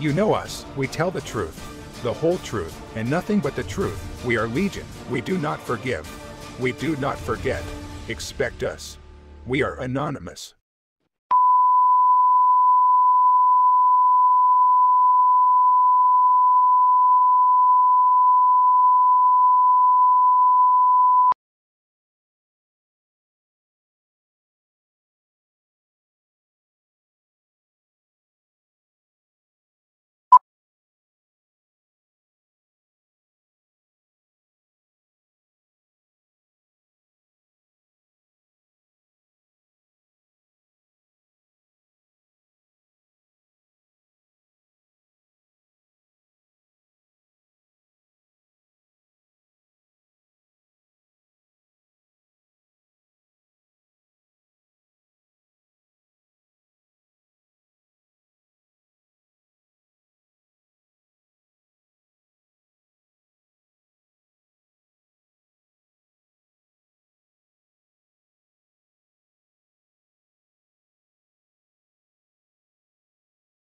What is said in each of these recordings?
You know us, we tell the truth, the whole truth, and nothing but the truth. We are Legion. We do not forgive. We do not forget. Expect us. We are anonymous.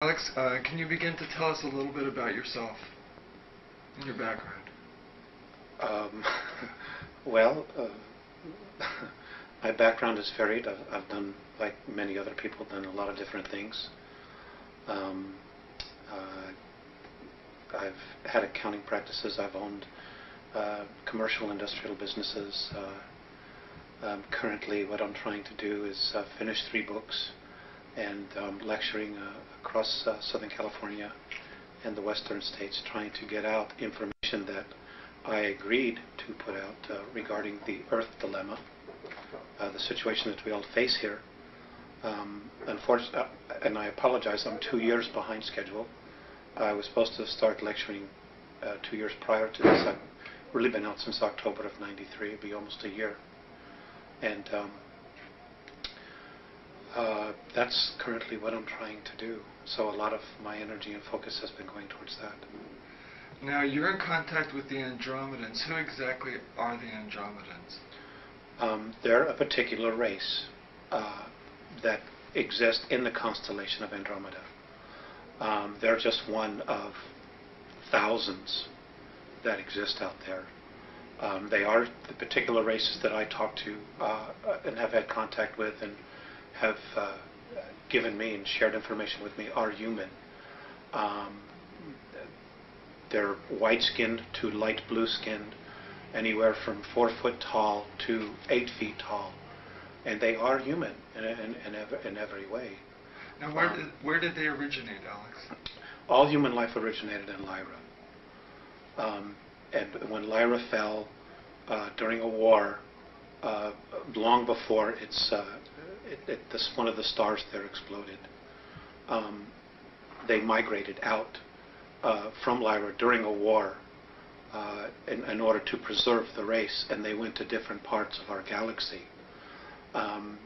Alex, uh, can you begin to tell us a little bit about yourself and your background? Um, well, uh, my background is varied. I've, I've, done, like many other people, done a lot of different things. Um, uh, I've had accounting practices. I've owned uh, commercial industrial businesses. Uh, um, currently, what I'm trying to do is uh, finish three books and um, lecturing uh, across uh, Southern California and the western states trying to get out information that I agreed to put out uh, regarding the Earth dilemma, uh, the situation that we all face here. Um, unfortunately, uh, and I apologize, I'm two years behind schedule. I was supposed to start lecturing uh, two years prior to this. I've really been out since October of 93. It'll be almost a year. And um, uh, that's currently what I'm trying to do. So a lot of my energy and focus has been going towards that. Now, you're in contact with the Andromedans. Who exactly are the Andromedans? Um, they're a particular race uh, that exists in the constellation of Andromeda. Um, they're just one of thousands that exist out there. Um, they are the particular races that I talk to uh, and have had contact with and have uh, given me and shared information with me are human. Um, they're white-skinned to light blue-skinned, anywhere from four foot tall to eight feet tall, and they are human in, in, in, every, in every way. Now, where, um, did, where did they originate, Alex? All human life originated in Lyra. Um, and when Lyra fell uh, during a war, uh, long before its uh, it, it, this one of the stars there exploded. Um, they migrated out uh, from Lyra during a war uh, in, in, order to preserve the race, and they went to different parts of our galaxy. Um,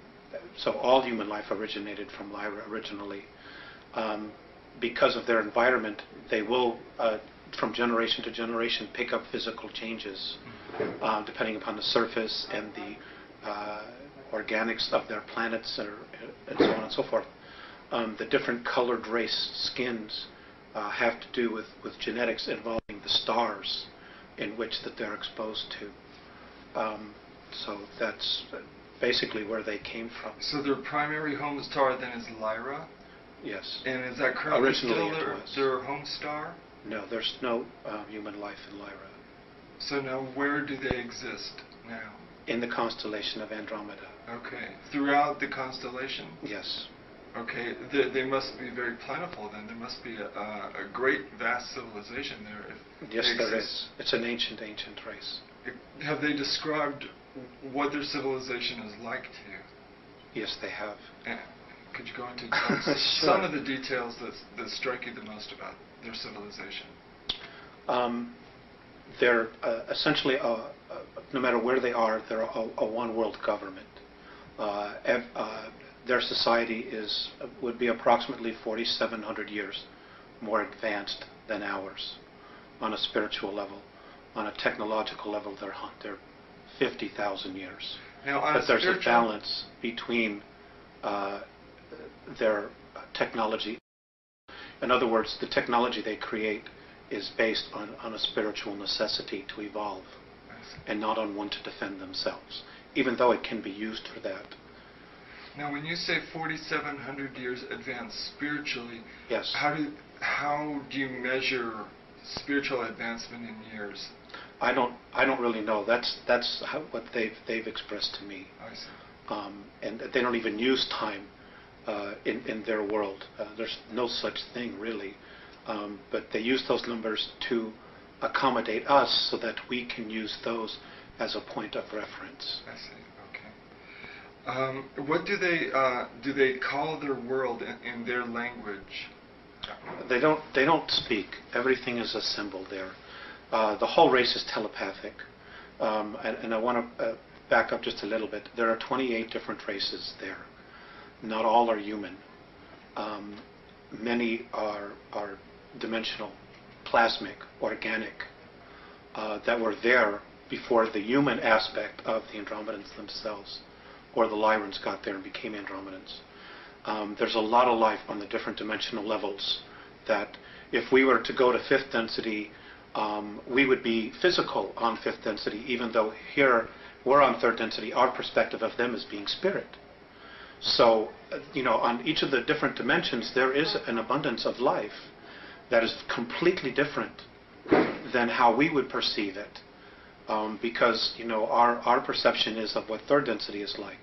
so all human life originated from Lyra originally. Um, because of their environment, they will, uh, from generation to generation, pick up physical changes, mm-hmm. uh, depending upon the surface and the uh, organics of their planets or, and so on and so forth. Um, the different colored race skins uh, have to do with, with genetics involving the stars in which that they're exposed to. Um, so that's basically where they came from. So their primary home star then is Lyra? Yes. And is that currently Originally still their, their, home star? No, there's no uh, human life in Lyra. So now where do they exist now? In the constellation of Andromeda. Okay. Throughout the constellation? Yes. Okay. They, they must be very plentiful then. There must be a, a great, vast civilization there. yes, there is. It's an ancient, ancient race. Have they described what their civilization is like to you? Yes, they have. And could you go into sure. some of the details that, that strike you the most about their civilization? Um, they're uh, essentially, a, a, no matter where they are, they're a, a one world government. Uh, uh, their society is would be approximately 4,700 years more advanced than ours on a spiritual level. On a technological level, they're they're 50,000 years. Now, but there's a balance between uh, their technology In other words, the technology they create is based on, on a spiritual necessity to evolve and not on one to defend themselves, even though it can be used for that. Now, when you say 4,700 years advanced spiritually, Yes. how do how do you measure spiritual advancement in years? I don't, I don't really know. That's, that's how, what they've, they've expressed to me. I see. Um, and they don't even use time uh, in, in their world. Uh, there's no such thing, really. Um, but they use those numbers to accommodate us so that we can use those as a point of reference. I see. Okay. Um, what do they uh, do? They call their world in, in their language. They don't, they don't speak. Everything is a symbol there. Uh, the whole race is telepathic. Um, and, and I want to uh, back up just a little bit. There are 28 different races there. Not all are human. Um, many are, are dimensional, plasmic, organic, uh, that were there before the human aspect of the Andromedans themselves, or the Lyrans got there and became Andromedans. Um, there's a lot of life on the different dimensional levels that if we were to go to fifth density, um, we would be physical on fifth density, even though here we're on third density, our perspective of them is being spirit. So, you know, on each of the different dimensions, there is an abundance of life that is completely different than how we would perceive it. Um, because, you know, our, our perception is of what third density is like.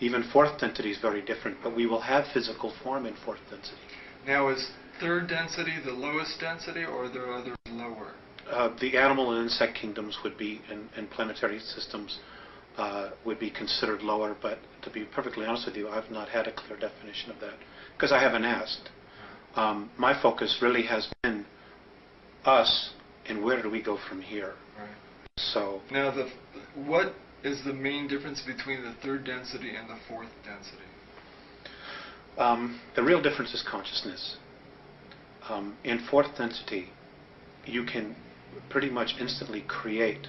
Even fourth density is very different, but we will have physical form in fourth density. Now, is third density the lowest density, or are there others lower? Uh, the animal and insect kingdoms would be, and, in planetary systems, uh, would be considered lower, but to be perfectly honest with you, I've not had a clear definition of that, because I haven't asked. Um, my focus really has been us, and where do we go from here? Right. So, Now, the what is the main difference between the third density and the fourth density? Um, the real difference is consciousness. Um, in fourth density, you can pretty much instantly create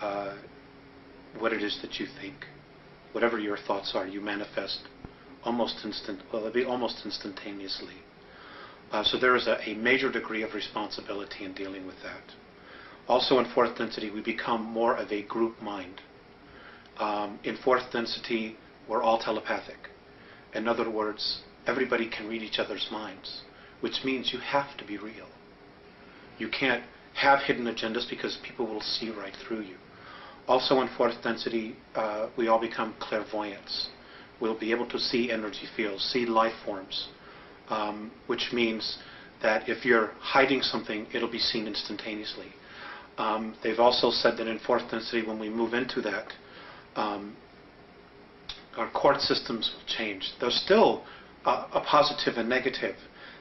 uh, what it is that you think. Whatever your thoughts are, you manifest almost instant. Well, it'll be almost instantaneously. Uh, so there is a, a major degree of responsibility in dealing with that. Also, in fourth density, we become more of a group mind. Um, in fourth density, we're all telepathic. In other words, everybody can read each other's minds, which means you have to be real. You can't have hidden agendas because people will see right through you. Also, in fourth density, uh, we all become clairvoyants. We'll be able to see energy fields, see life forms, um, which means that if you're hiding something, it'll be seen instantaneously. Um, they've also said that in fourth density, when we move into that, um, our court systems will change. There's still a, a positive and negative.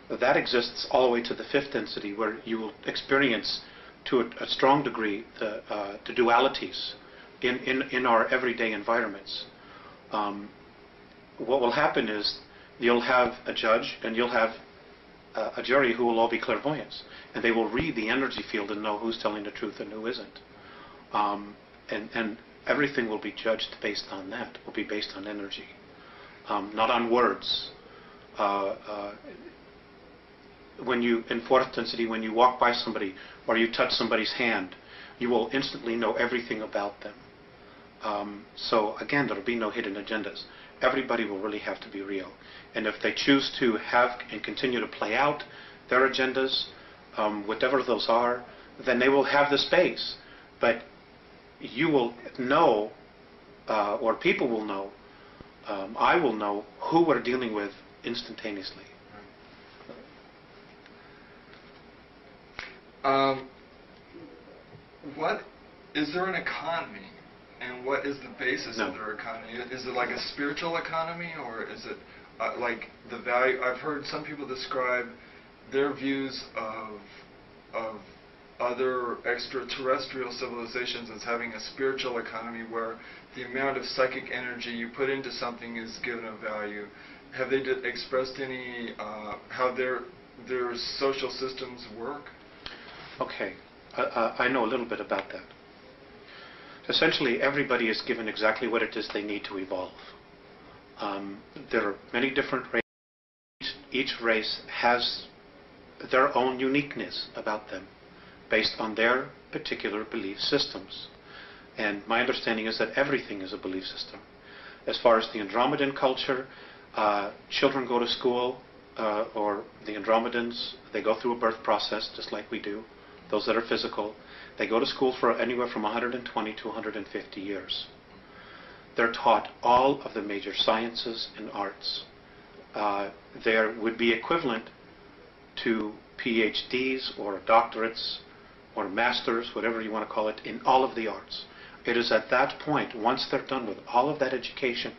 That exists all the way to the fifth density, where you will experience, to a, a strong degree, the, uh, the dualities in, in, in our everyday environments. Um, what will happen is you'll have a judge and you'll have a jury who will all be clairvoyants, and they will read the energy field and know who's telling the truth and who isn't. Um, and, and everything will be judged based on that. Will be based on energy, um, not on words. Uh, uh, when you in fourth density, when you walk by somebody or you touch somebody's hand, you will instantly know everything about them. Um, so again, there'll be no hidden agendas. Everybody will really have to be real. And if they choose to have and continue to play out their agendas, um, whatever those are, then they will have the space. But you will know, uh, or people will know, um, I will know who we're dealing with instantaneously. Um, what is there an economy, and what is the basis No. of their economy? Is it like a spiritual economy, or is it uh, like the value? I've heard some people describe their views of of other extraterrestrial civilizations as having a spiritual economy where the amount of psychic energy you put into something is given a value. Have they expressed any uh, how their their social systems work? Okay, uh, I know a little bit about that. Essentially, everybody is given exactly what it is they need to evolve. Um, there are many different races. Each race has their own uniqueness about them based on their particular belief systems. And my understanding is that everything is a belief system. As far as the Andromedan culture, uh, children go to school, uh, or the Andromedans, they go through a birth process just like we do, those that are physical. They go to school for anywhere from 120 to 150 years. They're taught all of the major sciences and arts. Uh, there would be equivalent to PhDs or doctorates or masters, whatever you want to call it, in all of the arts. It is at that point, once they're done with all of that education,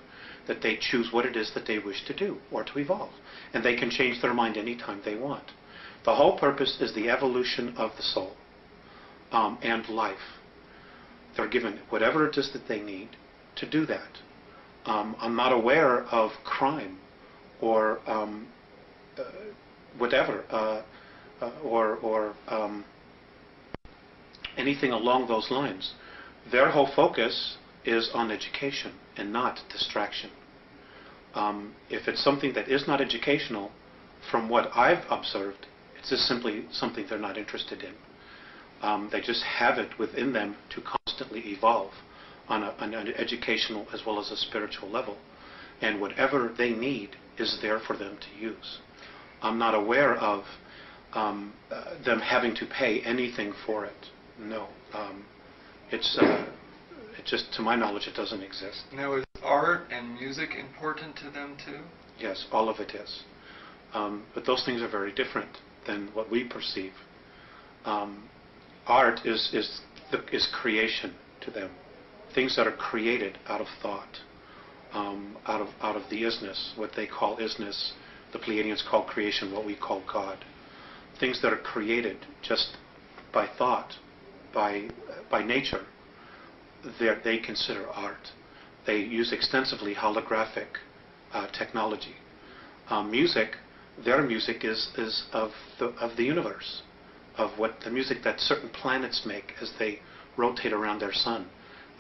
that they choose what it is that they wish to do or to evolve. And they can change their mind anytime they want. The whole purpose is the evolution of the soul um, and life. They're given whatever it is that they need to do that. Um, I'm not aware of crime or um, uh, whatever, uh, uh, or, or um, anything along those lines. Their whole focus is on education and not distraction. Um, if it's something that is not educational, from what I've observed, it's just simply something they're not interested in. Um, they just have it within them to constantly evolve on, a, on an educational as well as a spiritual level. And whatever they need is there for them to use. I'm not aware of um, uh, them having to pay anything for it. No. Um, it's uh, it just, to my knowledge, it doesn't exist. Now, is art and music important to them too? Yes, all of it is. Um, but those things are very different than what we perceive. Um, art is, is, the, is creation to them. Things that are created out of thought, um, out, of, out of the isness, what they call isness. The Pleiadians call creation what we call God. Things that are created just by thought, by, by nature, they consider art. They use extensively holographic uh, technology. Um, music, their music is, is of, the, of the universe, of what the music that certain planets make as they rotate around their sun,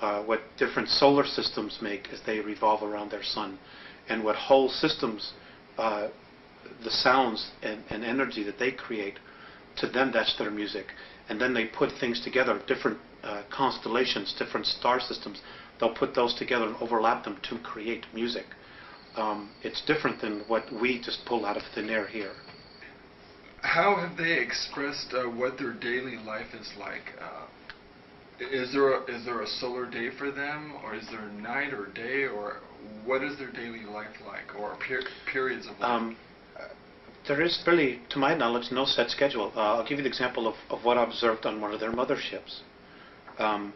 uh, what different solar systems make as they revolve around their sun, and what whole systems, uh, the sounds and, and energy that they create, to them that's their music. And then they put things together, different uh, constellations, different star systems, they'll put those together and overlap them to create music. Um, it's different than what we just pull out of thin air here. How have they expressed uh, what their daily life is like? Uh, is there a, is there a solar day for them, or is there night or day, or what is their daily life like, or per- periods of life? Um, there is really, to my knowledge, no set schedule. Uh, I'll give you the example of, of what I observed on one of their motherships um,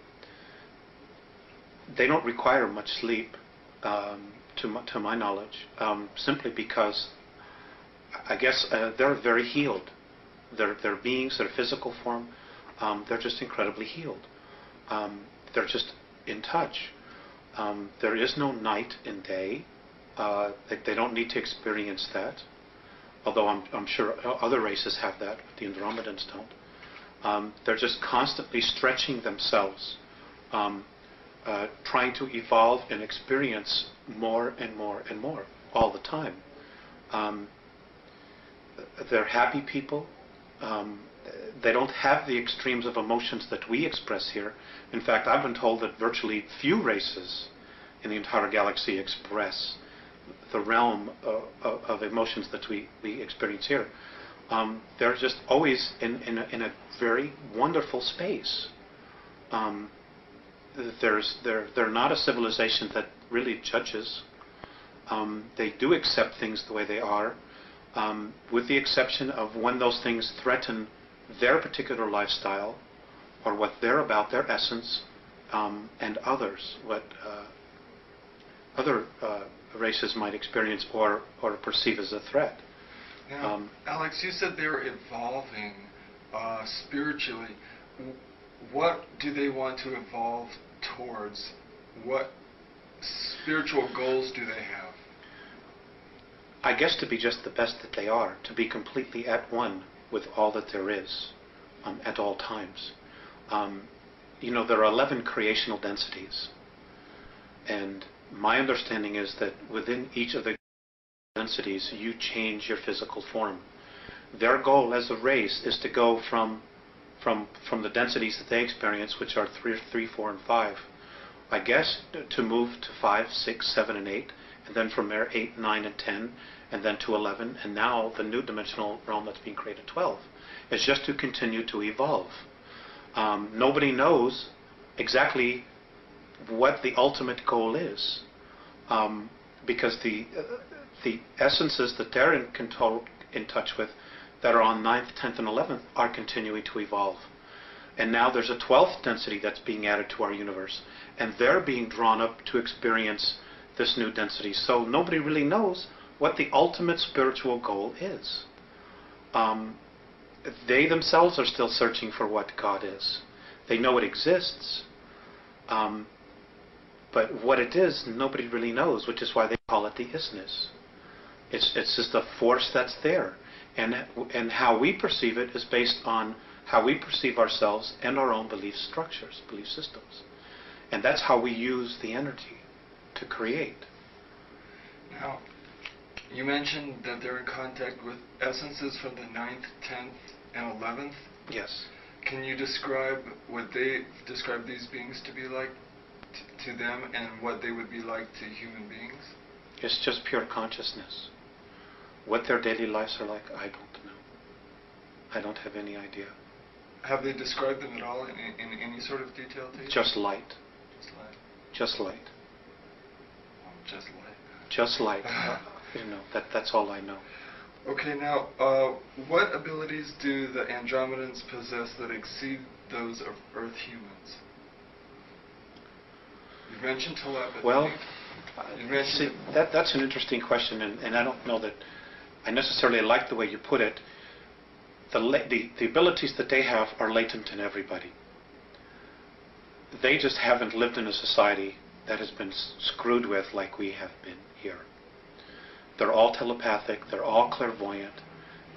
they don't require much sleep, um, to, my, to my knowledge, um, simply because I guess uh, they're very healed. Their, their beings, their physical form, um, they're just incredibly healed. Um, they're just in touch. Um, there is no night and day. Uh, they, they, don't need to experience that, although I'm, I'm sure other races have that, but the Andromedans don't. Um, they're just constantly stretching themselves, um, uh, trying to evolve and experience more and more and more all the time. Um, they're happy people. Um, they don't have the extremes of emotions that we express here. In fact, I've been told that virtually few races in the entire galaxy express the realm of, of, of emotions that we, we experience here um, they're just always in, in, a, in a very wonderful space. Um, there's, they're, they're not a civilization that really judges. Um, they do accept things the way they are, um, with the exception of when those things threaten their particular lifestyle or what they're about, their essence, um, and others, what uh, other uh, races might experience or, or perceive as a threat. Now, um, Alex, you said they're evolving uh, spiritually. What do they want to evolve towards? What spiritual goals do they have? I guess to be just the best that they are, to be completely at one with all that there is um, at all times. Um, you know, there are 11 creational densities. And my understanding is that within each of the densities, you change your physical form. Their goal as a race is to go from from from the densities that they experience, which are three, three, four, and five, I guess to move to five, six, seven, and eight, and then from there eight, nine, and ten, and then to eleven, and now the new dimensional realm that's being created, twelve, is just to continue to evolve. Um, nobody knows exactly what the ultimate goal is, um, because the uh, the essences that they're in control, in touch with, that are on 9th, 10th, and 11th, are continuing to evolve. And now there's a 12th density that's being added to our universe, and they're being drawn up to experience this new density. So nobody really knows what the ultimate spiritual goal is. Um, they themselves are still searching for what God is. They know it exists, um, but what it is, nobody really knows, which is why they call it the isness. It's, it's just a force that's there. And, and how we perceive it is based on how we perceive ourselves and our own belief structures, belief systems. And that's how we use the energy to create. Now, you mentioned that they're in contact with essences from the 9th, 10th, and 11th. Yes. Can you describe what they describe these beings to be like t- to them and what they would be like to human beings? It's just pure consciousness. What their daily lives are like, I don't know. I don't have any idea. Have they described them at all in, in any sort of detail to you? Just light. Just light. Just light. Just light. Just light. You know, that, that's all I know. Okay, now, uh, what abilities do the Andromedans possess that exceed those of Earth humans? You mentioned telepathy. Well, You mentioned see, that, that's an interesting question, and, and I don't know that I necessarily like the way you put it. The, la- the, the abilities that they have are latent in everybody. They just haven't lived in a society that has been s- screwed with like we have been here. They're all telepathic, they're all clairvoyant,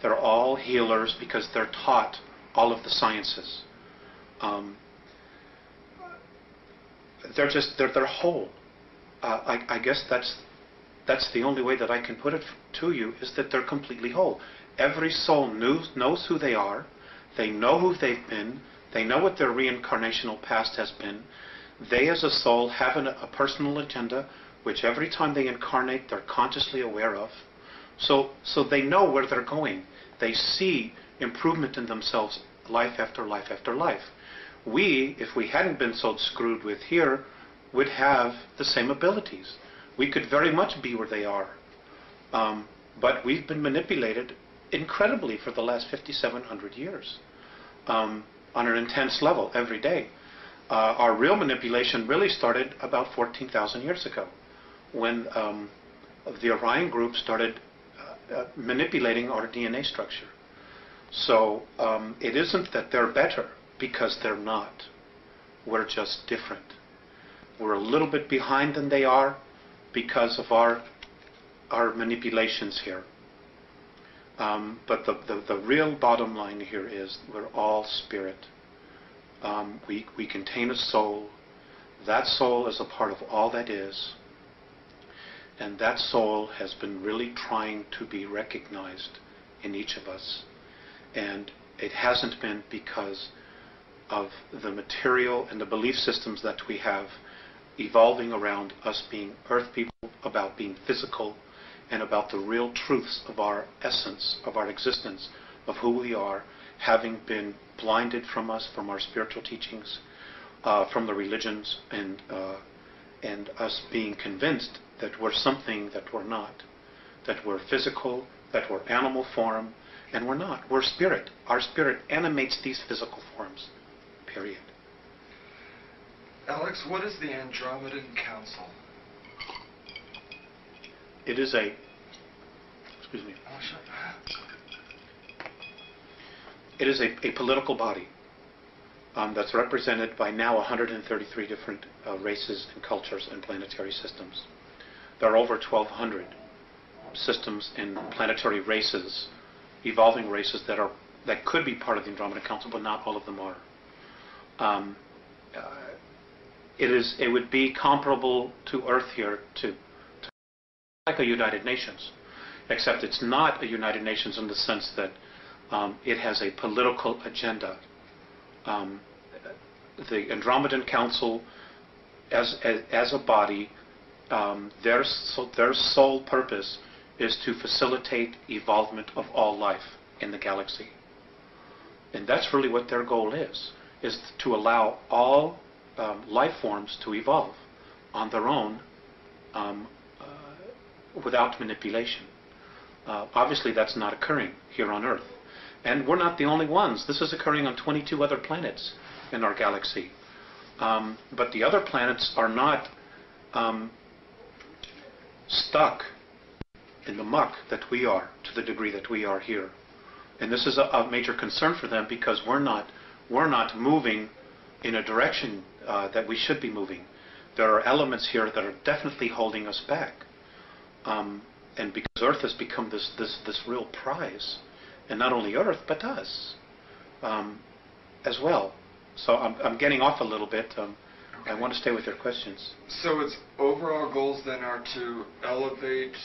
they're all healers because they're taught all of the sciences. Um, they're just they're they're whole. Uh, I, I guess that's that's the only way that I can put it to you is that they're completely whole. Every soul knows knows who they are. They know who they've been. They know what their reincarnational past has been. They, as a soul, have an, a personal agenda, which every time they incarnate, they're consciously aware of. So, so they know where they're going. They see improvement in themselves life after life after life. We, if we hadn't been so screwed with here, would have the same abilities. We could very much be where they are. Um, but we've been manipulated incredibly for the last 5,700 years um, on an intense level every day. Uh, our real manipulation really started about 14,000 years ago when um, the Orion group started uh, uh, manipulating our DNA structure. So um, it isn't that they're better because they're not. We're just different. We're a little bit behind than they are because of our our manipulations here. Um, but the, the, the real bottom line here is we're all spirit. Um, we, we contain a soul. That soul is a part of all that is. And that soul has been really trying to be recognized in each of us. And it hasn't been because of the material and the belief systems that we have evolving around us being earth people, about being physical, and about the real truths of our essence, of our existence, of who we are, having been blinded from us, from our spiritual teachings, uh, from the religions, and, uh, and us being convinced that we're something that we're not, that we're physical, that we're animal form, and we're not. We're spirit. Our spirit animates these physical forms, period. Alex, what is the Andromedan Council? It is a, excuse me, Oh, it is a, a political body um, that's represented by now 133 different uh, races and cultures and planetary systems. There are over 1,200 systems and planetary races, evolving races that are that could be part of the Andromeda Council, but not all of them are. Um, uh, it is it would be comparable to Earth here to, to like a United Nations, except it's not a United Nations in the sense that Um, It has a political agenda. Um, The Andromedan Council, as, as as a body, um, their, so- their sole purpose is to facilitate evolvement of all life in the galaxy. And that's really what their goal is, is to allow all um, life forms to evolve on their own um, uh, without manipulation. Uh, obviously, that's not occurring here on Earth. And we're not the only ones. This is occurring on 22 other planets in our galaxy. Um, but the other planets are not um, stuck in the muck that we are to the degree that we are here. And this is a, a major concern for them because we're not, we're not moving in a direction uh, that we should be moving. There are elements here that are definitely holding us back. Um, and because Earth has become this, this, this real prize, and not only Earth, but us um, as well. So I'm, I'm getting off a little bit. Um, I want to stay with your questions. So its overall goals then are to elevate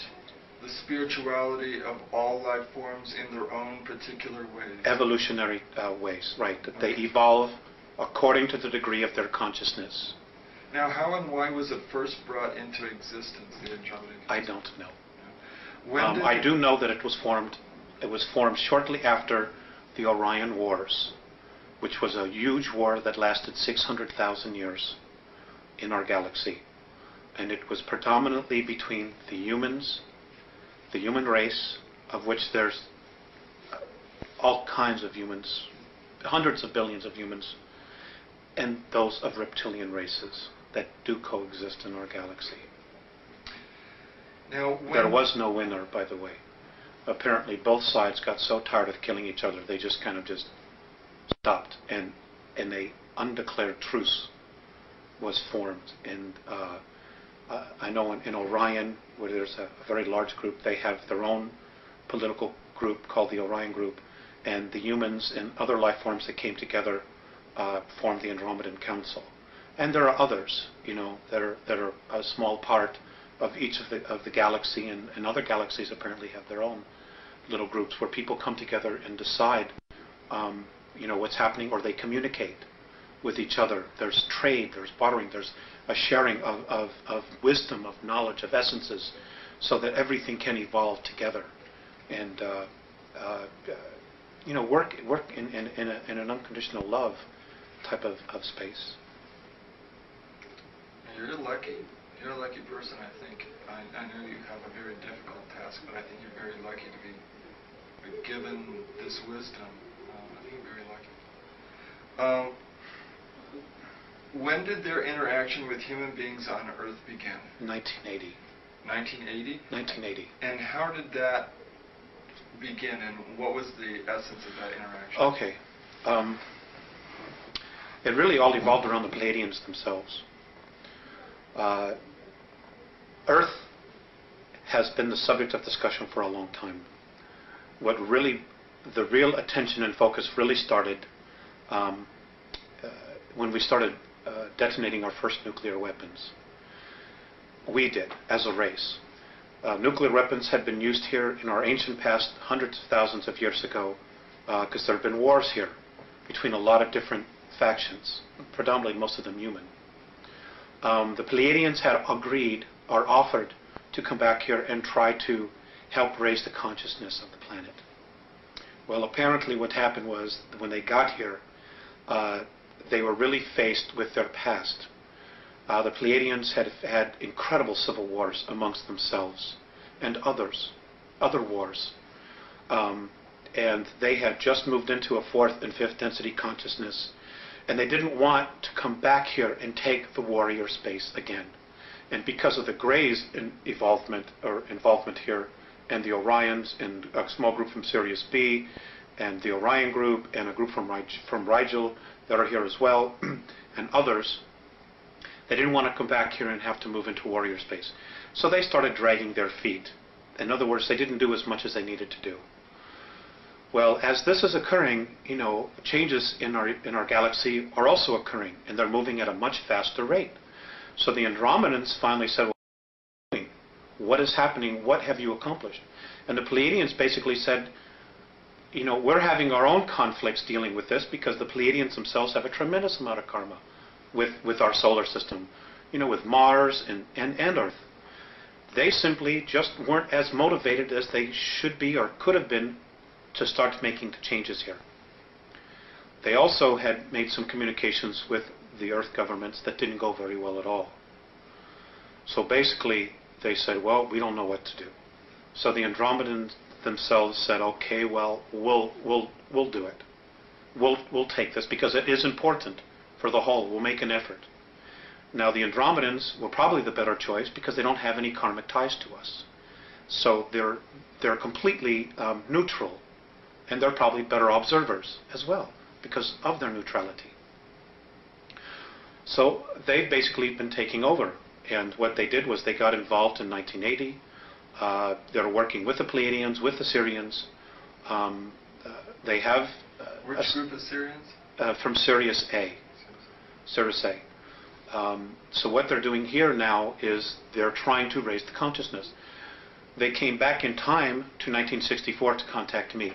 the spirituality of all life forms in their own particular ways. Evolutionary uh, ways, right? That they evolve according to the degree of their consciousness. Now, how and why was it first brought into existence, the Andromedan I don't know. When Um, I do know that it was formed. It was formed shortly after the Orion Wars, which was a huge war that lasted 600,000 years in our galaxy, and it was predominantly between the humans, the human race, of which there's uh, all kinds of humans, hundreds of billions of humans, and those of reptilian races that do coexist in our galaxy. Now, There was no winner, by the way. Apparently, both sides got so tired of killing each other, they just kind of just stopped, and and a undeclared truce was formed. And uh, uh, I know in, in Orion, where there's a, a very large group, they have their own political group called the Orion Group, and the humans and other life forms that came together uh, formed the Andromedan Council. And there are others, you know, that are that are a small part of each of the of the galaxy, and, and other galaxies apparently have their own little groups where people come together and decide, um, you know, what's happening, or they communicate with each other. There's trade, there's bartering, there's a sharing of, of, of wisdom, of knowledge, of essences, so that everything can evolve together, and uh, uh, you know, work work in in, in, a, in an unconditional love type of, of space. You're lucky. You're a lucky person, I think. I, I know you have a very difficult task, but I think you're very lucky to be given this wisdom. Um, I think you're very lucky. Um, when did their interaction with human beings on Earth begin? 1980. 1980? 1980. And how did that begin, and what was the essence of that interaction? Okay. Um, it really all evolved around the Pleiadians themselves. Uh, Earth has been the subject of discussion for a long time. What really, the real attention and focus really started um, uh, when we started uh, detonating our first nuclear weapons. We did, as a race. Uh, nuclear weapons had been used here in our ancient past hundreds of thousands of years ago because there have been wars here between a lot of different factions, predominantly most of them human. Um, the Pleiadians had agreed or offered to come back here and try to help raise the consciousness of the planet. Well, apparently what happened was when they got here, uh, they were really faced with their past. Uh, the Pleiadians had had incredible civil wars amongst themselves and others, other wars. Um, and they had just moved into a fourth and fifth density consciousness, and they didn't want to come back here and take the warrior space again. And because of the Greys' in involvement or involvement here, and the Orions, and a small group from Sirius B, and the Orion group, and a group from from Rigel that are here as well, and others, they didn't want to come back here and have to move into warrior space. So they started dragging their feet. In other words, they didn't do as much as they needed to do. Well, as this is occurring, you know, changes in our in our galaxy are also occurring, and they're moving at a much faster rate. So the Andromedans finally said, "What are you doing? What is happening? What have you accomplished?" And the Pleiadians basically said, you know, we're having our own conflicts dealing with this because the Pleiadians themselves have a tremendous amount of karma with, with our solar system, you know, with Mars and, and, and Earth. They simply just weren't as motivated as they should be or could have been to start making the changes here. They also had made some communications with the Earth governments that didn't go very well at all. So basically, they said, well, we don't know what to do. So the Andromedans themselves said, okay, well, we'll, we'll, we'll do it. We'll, we'll take this because it is important for the whole. We'll make an effort. Now, the Andromedans were probably the better choice because they don't have any karmic ties to us. So they're, they're completely um, neutral, and they're probably better observers as well because of their neutrality. So they've basically been taking over. And what they did was they got involved in 1980. Uh, they're working with the Pleiadians, with the Sirians. Um, uh, they have... Uh, Which a- group of Sirians? uh, from Sirius A. Sirius A. Um, so what they're doing here now is they're trying to raise the consciousness. They came back in time to 1964 to contact me.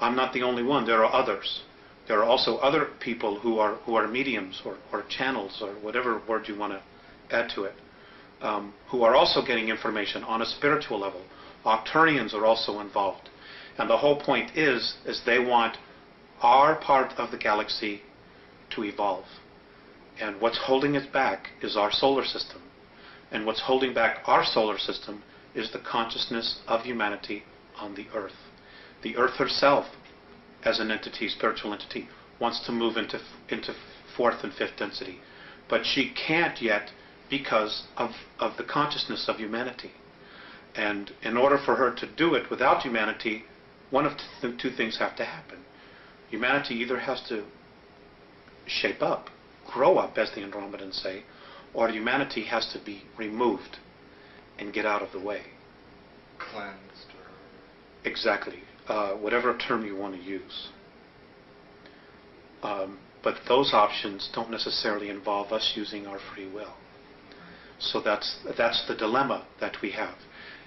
I'm not the only one. There are others. There are also other people who are who are mediums or, or channels or whatever word you want to add to it, um, who are also getting information on a spiritual level. Arcturians are also involved, and the whole point is is they want our part of the galaxy to evolve. And what's holding it back is our solar system. And what's holding back our solar system is the consciousness of humanity on the Earth. The Earth herself, as an entity, spiritual entity, wants to move into, into fourth and fifth density. But she can't yet because of, of the consciousness of humanity. And in order for her to do it without humanity, one of two things have to happen. Humanity either has to shape up, grow up, as the Andromedans say, or humanity has to be removed and get out of the way. Cleansed or... Exactly. Uh, whatever term you want to use. Um, but those options don't necessarily involve us using our free will. So that's that's the dilemma that we have.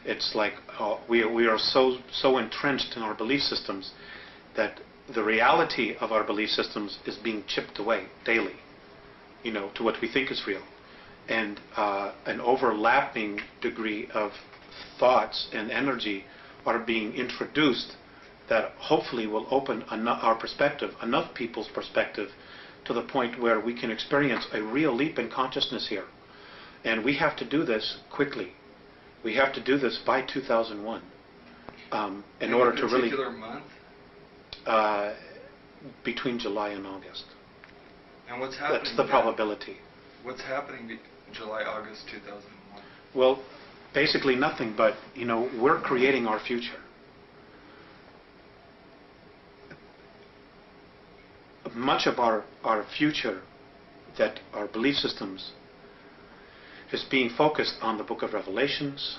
It's like uh, we we are so so entrenched in our belief systems that the reality of our belief systems is being chipped away daily, you know, to what we think is real, and uh, an overlapping degree of thoughts and energy are being introduced that hopefully will open our perspective, enough people's perspective, to the point where we can experience a real leap in consciousness here. And we have to do this quickly. We have to do this by 2001 um, in Any order to really particular month? uh, between July and August. And what's happening? That's the probability. What's happening July, August 2001? Well, basically nothing, but you know, we're creating our future. Much of our, our future, that our belief systems, is being focused on the book of Revelations,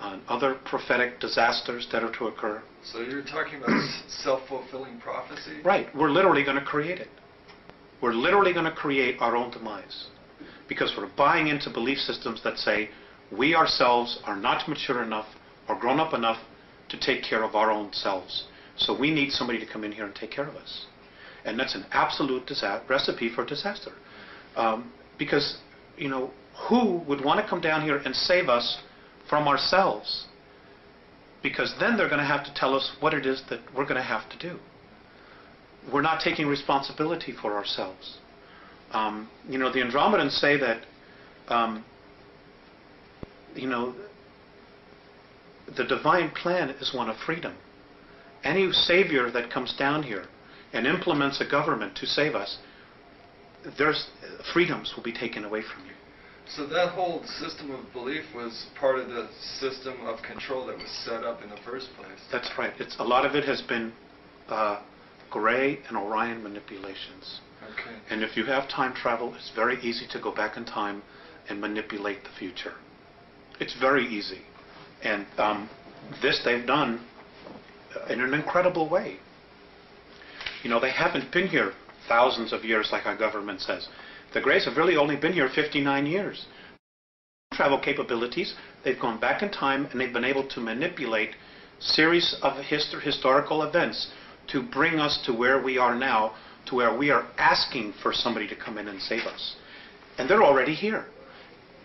on other prophetic disasters that are to occur. So you're talking about self-fulfilling prophecy? Right, we're literally going to create it. We're literally going to create our own demise because we're buying into belief systems that say we ourselves are not mature enough or grown up enough to take care of our own selves. So we need somebody to come in here and take care of us. And that's an absolute recipe for disaster. Um, because, you know, who would want to come down here and save us from ourselves? Because then they're going to have to tell us what it is that we're going to have to do we're not taking responsibility for ourselves. Um, you know, the Andromedans say that, um, you know, the divine plan is one of freedom. Any savior that comes down here and implements a government to save us, there's freedoms will be taken away from you. So that whole system of belief was part of the system of control that was set up in the first place. That's right. It's a lot of it has been uh, Gray and Orion manipulations. Okay. And if you have time travel, it's very easy to go back in time and manipulate the future. It's very easy. And um, this they've done in an incredible way. You know, they haven't been here thousands of years like our government says. The Greys have really only been here 59 years. Travel capabilities, they've gone back in time and they've been able to manipulate series of hist- historical events to bring us to where we are now, to where we are asking for somebody to come in and save us. And they're already here.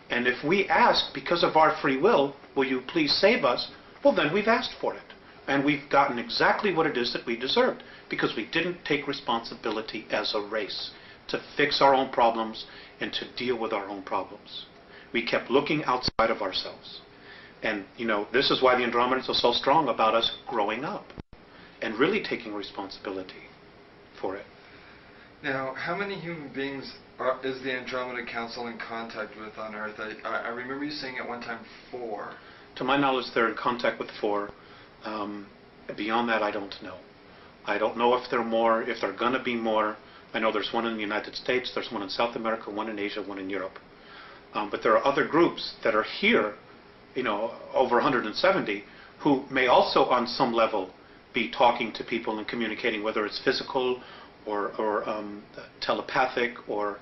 And if we ask, because of our free will, will you please save us? Well, then we've asked for it. And we've gotten exactly what it is that we deserved, because we didn't take responsibility as a race to fix our own problems and to deal with our own problems. We kept looking outside of ourselves. And, you know, this is why the Andromedans are so strong about us growing up and really taking responsibility for it. Now, how many human beings are, is the Andromeda Council in contact with on Earth? I, I remember you saying at one time four. To my knowledge, they're in contact with four. Um, beyond that, I don't know. I don't know if there are more, if there are going to be more. I know there's one in the United States, there's one in South America, one in Asia, one in Europe. Um, but there are other groups that are here, you know, over 170, who may also, on some level, be talking to people and communicating, whether it's physical or, or um, telepathic or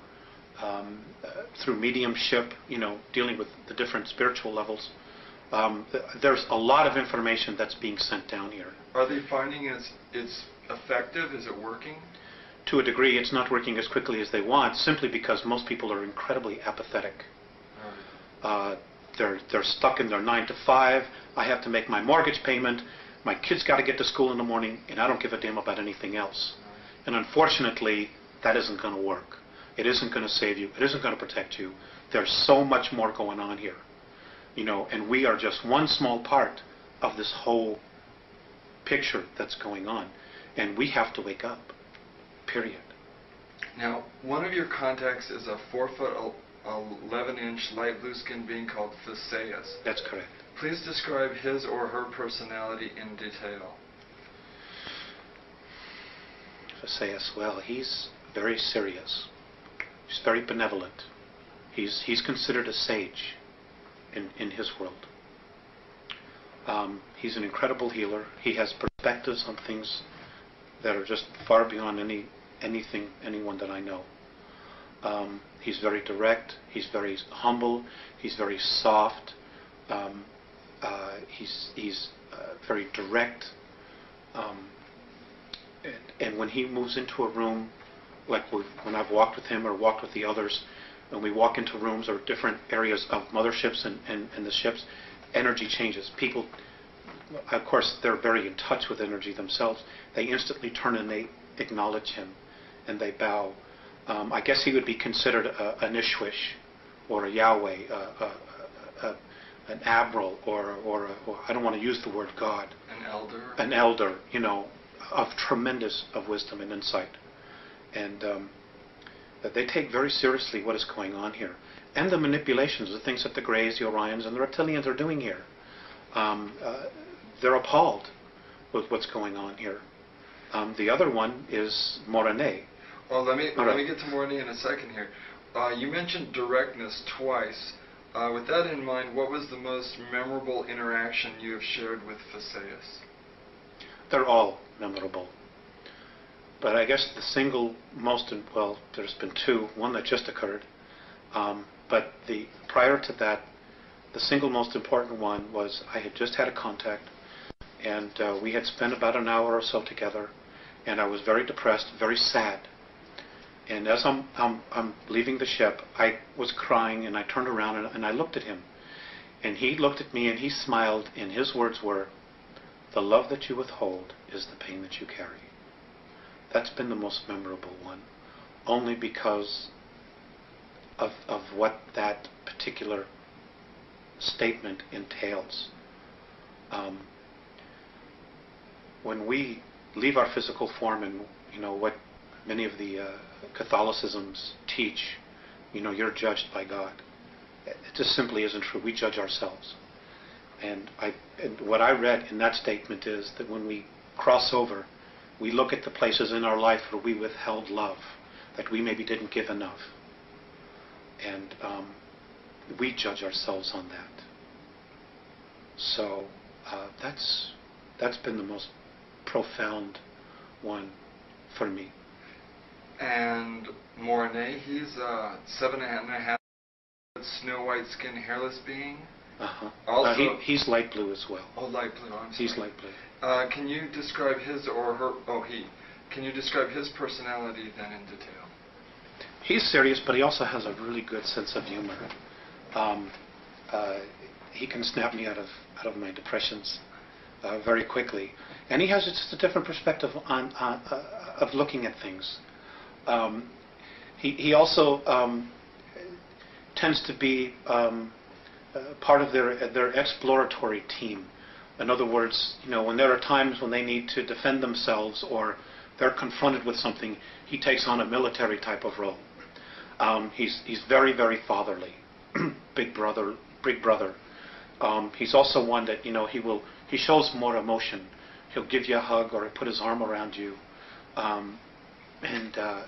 um, uh, through mediumship, you know, dealing with the different spiritual levels. Um, th- there's a lot of information that's being sent down here. Are they finding it's, it's effective? Is it working? To a degree, it's not working as quickly as they want, simply because most people are incredibly apathetic. Uh, they're, they're stuck in their nine to five. I have to make my mortgage payment. My kids got to get to school in the morning, and I don't give a damn about anything else. And unfortunately, that isn't going to work. It isn't going to save you. It isn't going to protect you. There's so much more going on here, you know, and we are just one small part of this whole picture that's going on, and we have to wake up. Period. Now, one of your contacts is a 4 foot 11 inch light blue skinned being called Theseus. That's correct. Please describe his or her personality in detail. Vissaeus, well, he's very serious. He's very benevolent. He's, he's considered a sage in, in his world. Um, he's an incredible healer. He has perspectives on things that are just far beyond any anything anyone that I know. Um, he's very direct. He's very humble. He's very soft. Um, uh, he's he's uh, very direct. Um, and, and when he moves into a room, like when I've walked with him or walked with the others, when we walk into rooms or different areas of motherships and, and, and the ships, energy changes. People, of course, they're very in touch with energy themselves. They instantly turn and they acknowledge him, and they bow. Um, I guess he would be considered a, an Ishwish or a Yahweh, a, a, a, an Abral, or, or, or I don't want to use the word God, An elder? an elder, you know, of tremendous of wisdom and insight. And um, that they take very seriously what is going on here. And the manipulations, the things that the Greys, the Orions, and the Reptilians are doing here. Um, uh, they're appalled with what's going on here. Um, the other one is Moraney. Well, let me All let me get to Moraney in a second here. Uh, you mentioned directness twice. Uh, with that in mind, what was the most memorable interaction you have shared with Vissaeus? They're all memorable. But I guess the single most, well, there's been two, one that just occurred. Um, but the prior to that, the single most important one was I had just had a contact, and uh, we had spent about an hour or so together, and I was very depressed, very sad. And as I'm, I'm, I'm leaving the ship, I was crying, and I turned around and, and I looked at him. And he looked at me and he smiled, and his words were, the love that you withhold is the pain that you carry. That's been the most memorable one, only because of, of what that particular statement entails. Um, when we leave our physical form and you know what many of the uh, Catholicisms teach, you know, you're judged by God. It just simply isn't true. We judge ourselves. And, I, and what I read in that statement is that when we cross over, we look at the places in our life where we withheld love, that we maybe didn't give enough. And um, we judge ourselves on that. So uh, that's, that's been the most profound one for me. And Moraney, he's a seven and a half Snow White skinned hairless being. Uh-huh. Also- Uh, he, he's light blue as well. Oh, light blue. I'm sorry. He's light blue. Uh, can you describe his or her? Oh, he. Can you describe his personality then in detail? He's serious, but he also has a really good sense of humor. Um, uh, he can snap me out of out of my depressions uh, very quickly, and he has just a different perspective on, on uh, of looking at things. Um, he he also um, tends to be um, uh, part of their their exploratory team. In other words, you know, when there are times when they need to defend themselves or they're confronted with something, he takes on a military type of role. Um, he's he's very very fatherly, big brother, big brother. Um, he's also one that you know he will he shows more emotion. He'll give you a hug or put his arm around you, um, and uh,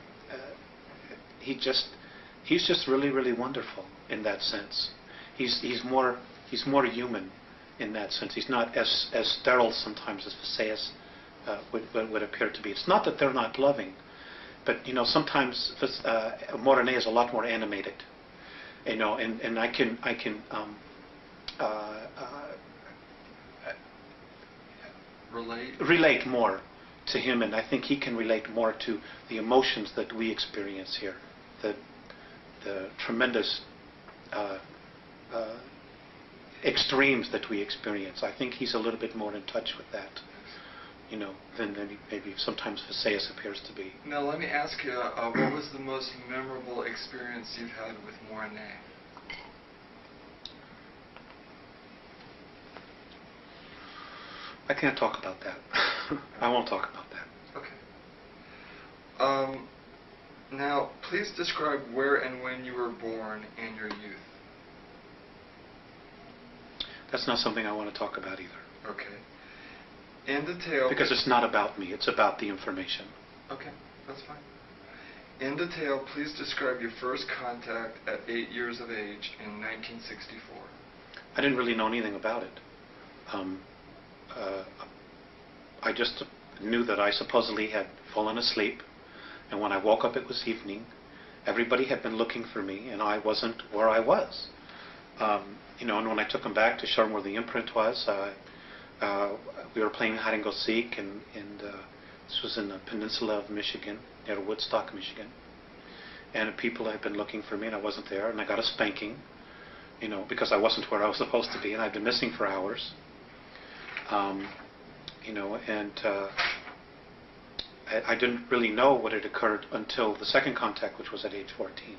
he just he's just really really wonderful in that sense. He's he's more he's more human in that sense. He's not as as sterile sometimes as Vissaeus uh, would, would appear to be. It's not that they're not loving, but you know sometimes uh, is a lot more animated. You know, and, and I can I can um, uh, uh, Relate. relate more to him, and I think he can relate more to the emotions that we experience here, the the tremendous uh, uh, extremes that we experience. I think he's a little bit more in touch with that, you know, than maybe, maybe sometimes Vissaeus appears to be. Now let me ask you, uh, what was the most memorable experience you've had with Moraney? I can't talk about that. I won't talk about that. Okay. Um, now, please describe where and when you were born and your youth. That's not something I want to talk about either. Okay. In detail. Because it's not about me, it's about the information. Okay, that's fine. In detail, please describe your first contact at eight years of age in 1964. I didn't really know anything about it. Um, uh, I just knew that I supposedly had fallen asleep, and when I woke up, it was evening. Everybody had been looking for me, and I wasn't where I was. Um, you know, and when I took them back to show them where the imprint was, uh, uh, we were playing hide and go seek, and, and uh, this was in the peninsula of Michigan, near Woodstock, Michigan. And people had been looking for me, and I wasn't there, and I got a spanking, you know, because I wasn't where I was supposed to be, and I'd been missing for hours. Um, you know, and uh, I, didn't really know what had occurred until the second contact, which was at age 14,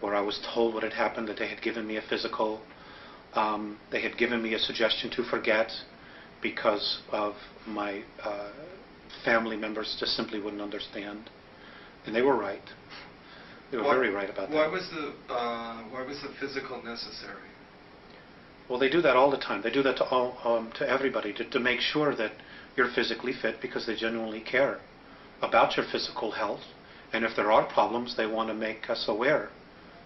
where I was told what had happened, that they had given me a physical, um, they had given me a suggestion to forget because of my uh, family members just simply wouldn't understand, and they were right. They were Why- very right about Why that. was the uh, why was the physical necessary? Well, they do that all the time. They do that to all, um, to everybody to, to make sure that you're physically fit because they genuinely care about your physical health. And if there are problems, they want to make us aware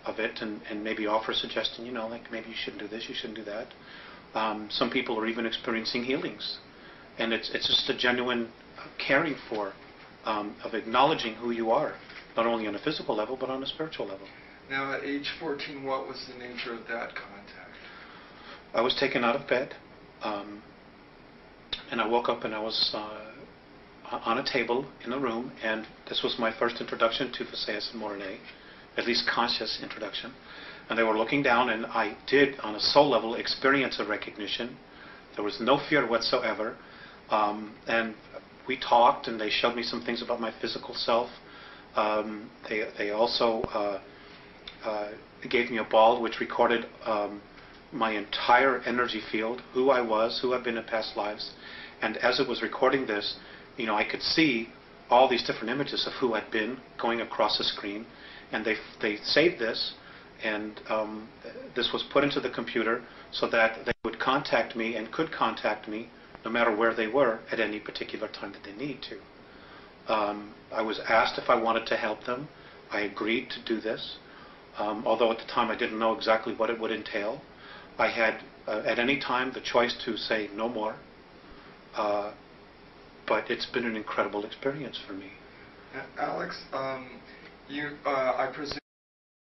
of it and, and maybe offer suggestion. You know, like maybe you shouldn't do this, you shouldn't do that. Um, some people are even experiencing healings, and it's it's just a genuine caring for, um, of acknowledging who you are, not only on a physical level but on a spiritual level. Now, at age 14, what was the nature of that contact? I was taken out of bed, um, and I woke up and I was uh, on a table in a room, and this was my first introduction to Vissaeus and Moraney, at least conscious introduction. And they were looking down, and I did, on a soul level, experience a recognition. There was no fear whatsoever. Um, and we talked, and they showed me some things about my physical self. Um, they, they also uh, uh, gave me a ball which recorded um, my entire energy field, who I was, who I've been in past lives. And as it was recording this, you know, I could see all these different images of who I'd been going across the screen. And they, they saved this, and um, this was put into the computer so that they would contact me and could contact me no matter where they were at any particular time that they need to. Um, I was asked if I wanted to help them. I agreed to do this, um, although at the time I didn't know exactly what it would entail. I had uh, at any time the choice to say no more, uh, but it's been an incredible experience for me. Uh, Alex, um, you, uh, I presume,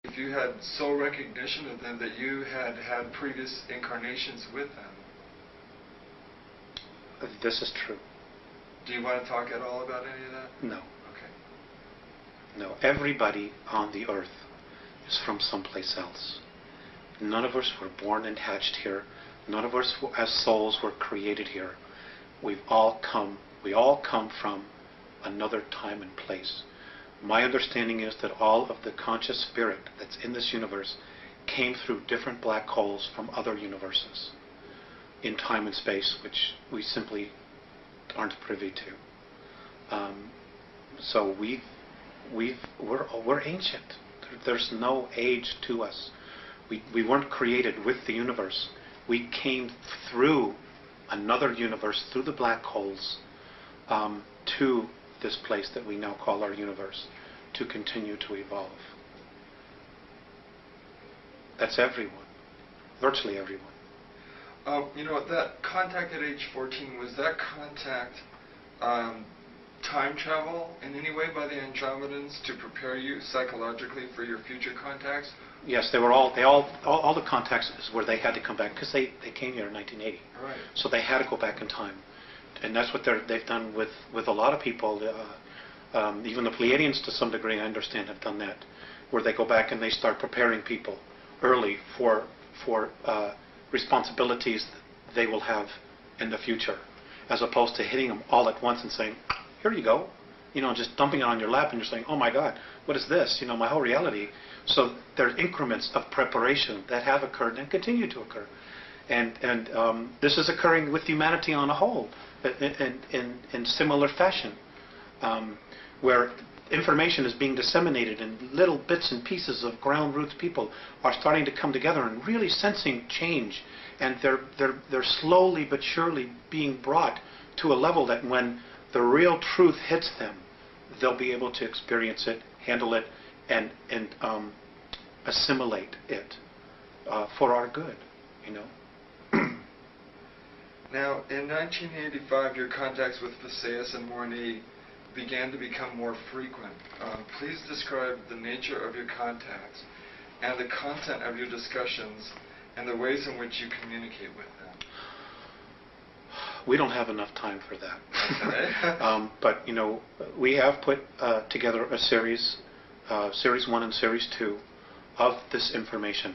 if you had soul recognition of them, that you had had previous incarnations with them. This is true. Do you want to talk at all about any of that? No. Okay. No. Everybody on the earth is from someplace else. None of us were born and hatched here. None of us as souls were created here. We've all come, we all come from another time and place. My understanding is that all of the conscious spirit that's in this universe came through different black holes from other universes in time and space, which we simply aren't privy to. Um, so we we we're, we're ancient. There's no age to us. We, we weren't created with the universe. We came through another universe, through the black holes, um, to this place that we now call our universe, to continue to evolve. That's everyone, virtually everyone. Uh, you know, that contact at age 14, was that contact um, time travel in any way by the Andromedans to prepare you psychologically for your future contacts? Yes, they were all, they all, all, all the contacts where they had to come back, because they, they came here in 1980. Right. So they had to go back in time. And that's what they're, they've done with, with a lot of people. Uh, um, even the Pleiadians, to some degree, I understand, have done that, where they go back and they start preparing people early for, for uh, responsibilities they will have in the future, as opposed to hitting them all at once and saying, here you go, you know, just dumping it on your lap and you're saying, oh my God, what is this? You know, my whole reality. So there are increments of preparation that have occurred and continue to occur. And, and um, this is occurring with humanity on a whole in, in, in, similar fashion, um, where information is being disseminated in little bits and pieces of ground roots. People are starting to come together and really sensing change. And they're, they're, they're slowly but surely being brought to a level that when the real truth hits them, they'll be able to experience it, handle it, and, and um, assimilate it uh, for our good, you know. now, in 1985, your contacts with Vissaeus and Moraney began to become more frequent. Um, please describe the nature of your contacts and the content of your discussions and the ways in which you communicate with them. We don't have enough time for that. Okay. um, but, you know, we have put uh, together a series, uh, Series 1 and Series 2, of this information.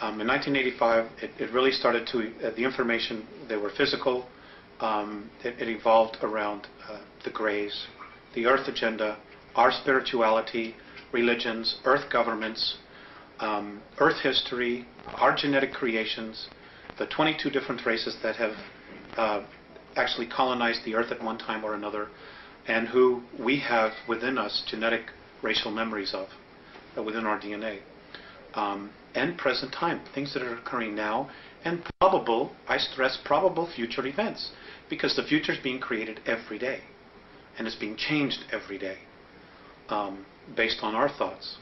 Um, in 1985, it, it, really started to, uh, the information, they were physical, um, it, it, evolved around uh, the Greys, the Earth agenda, our spirituality, religions, Earth governments, um, Earth history, our genetic creations, the 22 different races that have uh, actually colonized the Earth at one time or another, and who we have within us genetic racial memories of, uh, within our DNA. Um, and present time, things that are occurring now, and probable, I stress, probable future events because the future is being created every day, and it's being changed every day um, based on our thoughts.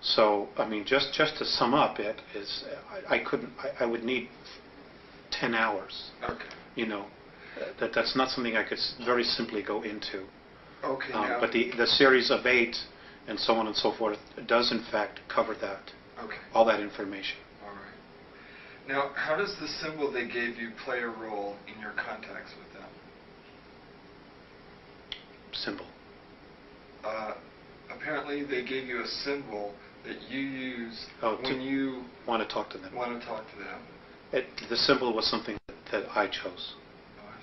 So, I mean, just just to sum up, it is I, I couldn't. I, I, would need ten hours. Okay. You know, that that's not something I could very simply go into. Okay. Um, but the the series of eight and so on and so forth does in fact cover that. Okay. All that information. All right. Now, how does the symbol they gave you play a role in your contacts with them? Symbol. Uh, apparently, they gave you a symbol that you use oh, when you want to talk to them. Want to talk to them. It, the symbol was something that, that I chose. Oh, I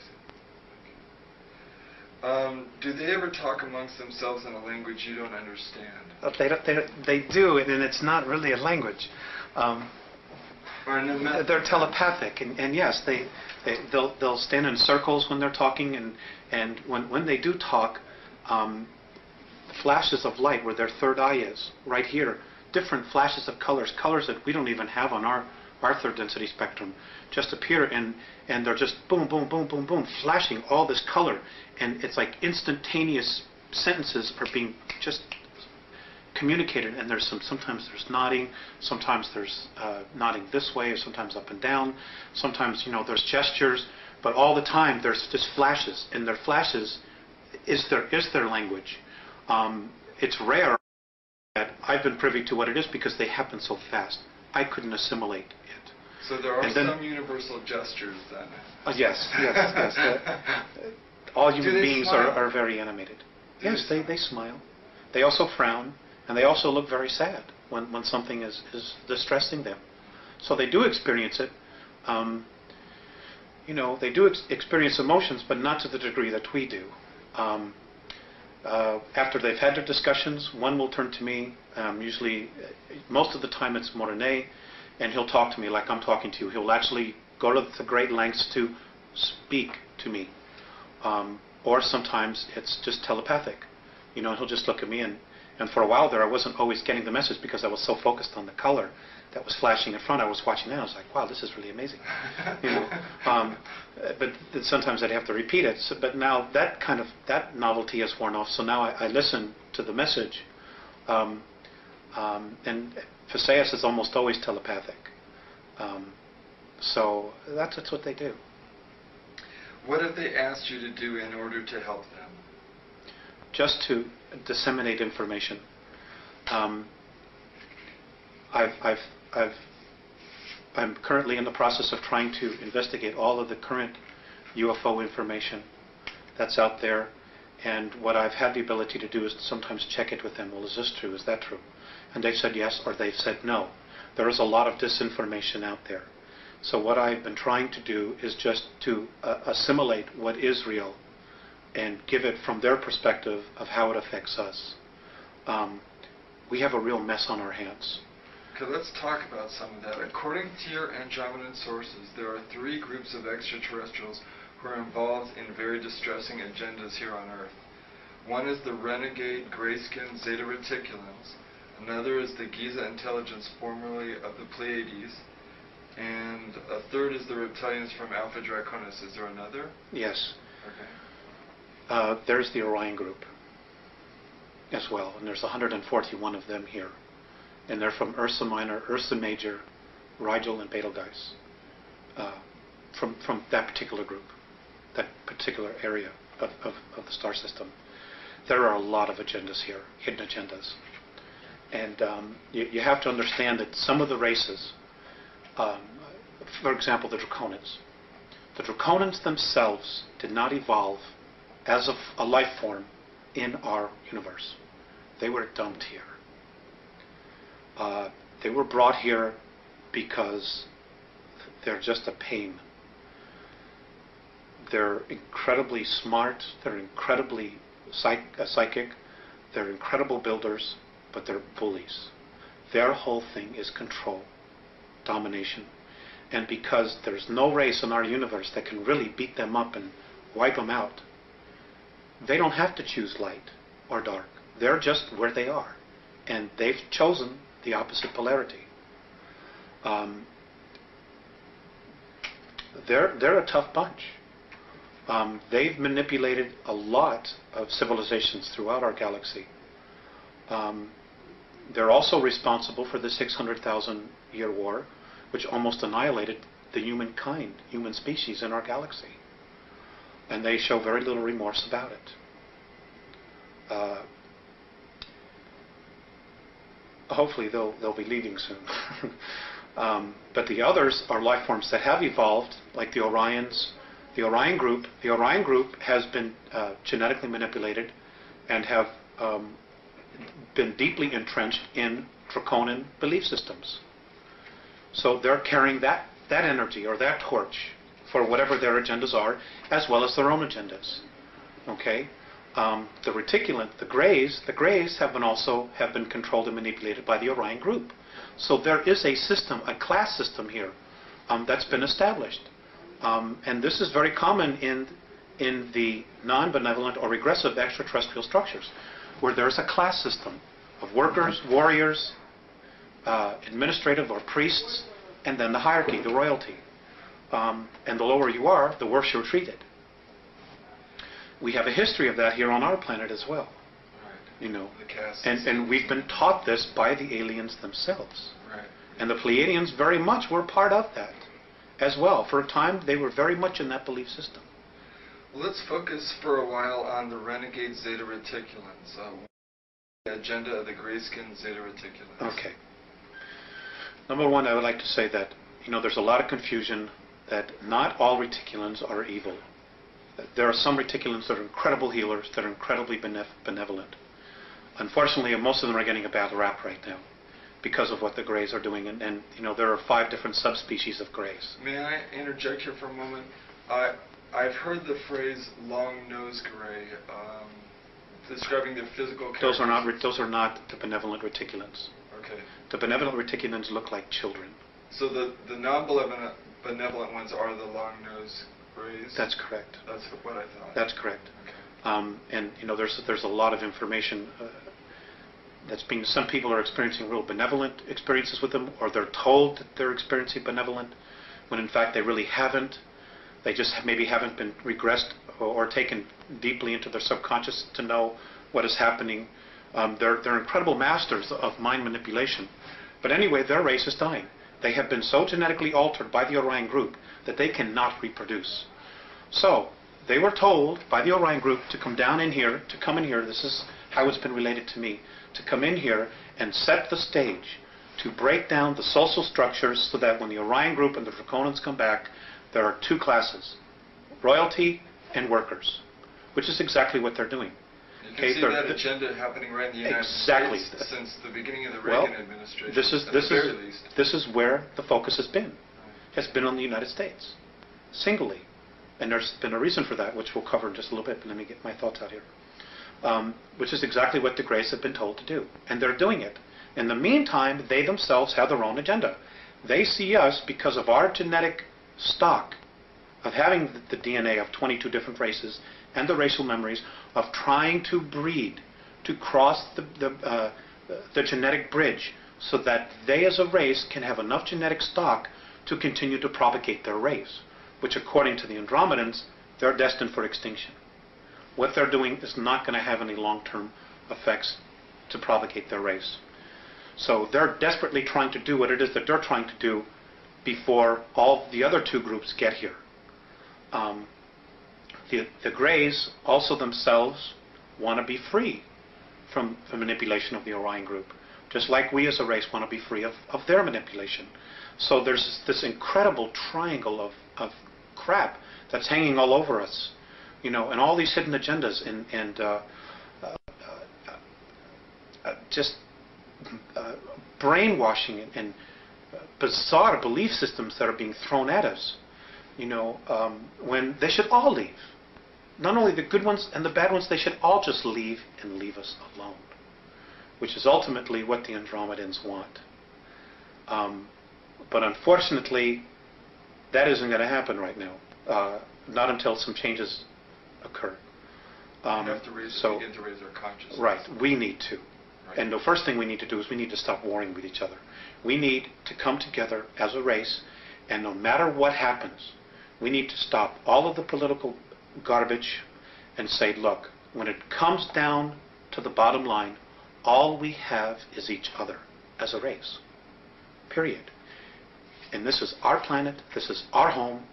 see. Um, do they ever talk amongst themselves in a language you don't understand? Uh, they, they, they do, and it's not really a language. Um, they're telepathic, and, and yes, they, they they'll they'll stand in circles when they're talking, and and when when they do talk, um, flashes of light where their third eye is, right here, different flashes of colors, colors that we don't even have on our our third density spectrum, just appear, and and they're just boom, boom, boom, boom, boom, flashing all this color, and it's like instantaneous sentences are being just communicated, and there's some. Sometimes there's nodding, sometimes there's uh, nodding this way, or sometimes up and down. Sometimes you know there's gestures, but all the time there's just flashes, and their flashes is their is their language. Um, it's rare that I've been privy to what it is because they happen so fast. I couldn't assimilate it. So there are And then- some universal gestures then. Uh, yes, yes, yes. uh, all human beings are, are very animated. Do yes, they they, they smile. They also frown, and they also look very sad when, when something is, is distressing them. So they do experience it. Um, you know, they do ex- experience emotions, but not to the degree that we do. Um, uh, after they've had their discussions, one will turn to me. Um, usually, uh, most of the time, it's Moraney, and he'll talk to me like I'm talking to you. He'll actually go to the great lengths to speak to me. Um, or sometimes it's just telepathic. You know, he'll just look at me, and, and for a while there, I wasn't always getting the message because I was so focused on the color that was flashing in front. I was watching that, I was like, wow, this is really amazing. you know, um, but then sometimes I'd have to repeat it. So, but now that kind of that novelty has worn off. So now I, I listen to the message, um, um, and Vissaeus is almost always telepathic. Um, so that's, that's what they do. What have they asked you to do in order to help them? just to disseminate information. Um, I've, I've, I've, I'm currently in the process of trying to investigate all of the current UFO information that's out there, and what I've had the ability to do is sometimes check it with them. Well, is this true? Is that true? And they've said yes, or they've said no. There is a lot of disinformation out there. So what I've been trying to do is just to uh, assimilate what is real and give it from their perspective of how it affects us. Um, we have a real mess on our hands. Okay, let's talk about some of that. According to your Andromedan sources, there are three groups of extraterrestrials who are involved in very distressing agendas here on Earth. One is the renegade grayskin Zeta Reticulans. Another is the Giza intelligence, formerly of the Pleiades. And a third is the reptilians from Alpha Draconis. Is there another? Yes, Okay. uh, there's the Orion group as well, and there's 141 of them here. And they're from Ursa Minor, Ursa Major, Rigel, and Betelgeuse. Uh, from, from that particular group, that particular area of, of, of the star system. There are a lot of agendas here, hidden agendas. And um, you, you have to understand that some of the races, um, for example, the Draconids, the Draconids themselves did not evolve as a life form in our universe. They were dumped here. Uh, they were brought here because they're just a pain. They're incredibly smart. They're incredibly psych- uh, psychic. They're incredible builders, but they're bullies. Their whole thing is control, domination. And because there's no race in our universe that can really beat them up and wipe them out, they don't have to choose light or dark. They're just where they are. And they've chosen the opposite polarity. Um, they're, they're a tough bunch. Um, they've manipulated a lot of civilizations throughout our galaxy. Um, they're also responsible for the 600,000 year war, which almost annihilated the humankind, human species in our galaxy. And they show very little remorse about it. Uh, hopefully they'll, they'll be leaving soon. um, but the others are life forms that have evolved, like the Orions, the Orion group. The Orion group has been uh, genetically manipulated and have um, been deeply entrenched in draconian belief systems. So they're carrying that, that energy or that torch for whatever their agendas are, as well as their own agendas. Okay? Um, the reticulant, the Greys, the Greys have been also have been controlled and manipulated by the Orion group. So there is a system, a class system here, um, that's been established, um, and this is very common in in the non-benevolent or regressive extraterrestrial structures, where there's a class system of workers, warriors, uh, administrative or priests, and then the hierarchy, the royalty. Um, and the lower you are, the worse you're treated. We have a history of that here on our planet as well, Right. you know. The. And, and we've been taught this by the aliens themselves. Right. And the Pleiadians very much were part of that as well. For a time, they were very much in that belief system. Well, let's focus for a while on the renegade Zeta Reticulans. Uh, the agenda of the grayskin Zeta Reticulans. Okay. Number one, I would like to say that, you know, there's a lot of confusion that not all reticulans are evil. There are some reticulans that are incredible healers, that are incredibly benef- benevolent. Unfortunately, most of them are getting a bad rap right now because of what the grays are doing. And, and you know, there are five different subspecies of grays. May I interject here for a moment? I I've heard the phrase long-nosed gray um, describing their physical Those are not those are not the benevolent reticulans. Okay. The benevolent reticulans look like children. So the the non-benevolent benevolent ones are the long-nosed That's correct. that's what I thought. That's correct. okay. Um, and you know, there's there's a lot of information uh, that's being. Some people are experiencing real benevolent experiences with them, or they're told that they're experiencing benevolent, when in fact they really haven't. They just maybe haven't been regressed or, or taken deeply into their subconscious to know what is happening. Um, they're they're incredible masters of mind manipulation. But anyway, their race is dying. They have been so genetically altered by the Orion group that they cannot reproduce. So they were told by the Orion group to come down in here, to come in here, this is how it's been related to me, to come in here and set the stage to break down the social structures so that when the Orion group and the Draconans come back, there are two classes, royalty and workers, which is exactly what they're doing. You can see that agenda happening right in the United Exactly. States since the beginning of the Well, Reagan administration. This is, this is, least. this is where the focus has been, has been on the United States, singly. And there's been a reason for that, which we'll cover in just a little bit, but let me get my thoughts out here. Um, which is exactly what the Greys have been told to do. And they're doing it. In the meantime, they themselves have their own agenda. They see us, because of our genetic stock, of having the the DNA of 22 different races and the racial memories, of trying to breed, to cross the, the, uh, the genetic bridge so that they as a race can have enough genetic stock to continue to propagate their race, which according to the Andromedans, they're destined for extinction. What they're doing is not going to have any long-term effects to propagate their race. So they're desperately trying to do what it is that they're trying to do before all the other two groups get here. Um, the, the Greys also themselves want to be free from the manipulation of the Orion group, just like we as a race want to be free of, of their manipulation. So there's this incredible triangle of, of crap that's hanging all over us, you know, and all these hidden agendas and, and uh, uh, uh, uh, just uh, brainwashing and, and bizarre belief systems that are being thrown at us, you know, um, when they should all leave. Not only the good ones and the bad ones, they should all just leave and leave us alone, which is ultimately what the Andromedans want. Um, but unfortunately, that isn't going to happen right now, uh, not until some changes occur. Um, we have to raise, so, begin to raise our consciousness. Right, we need to. Right. And the first thing we need to do is we need to stop warring with each other. We need to come together as a race, and no matter what happens, we need to stop all of the political garbage and say, look, when it comes down to the bottom line, all we have is each other as a race. Period. And this is our planet, this is our home,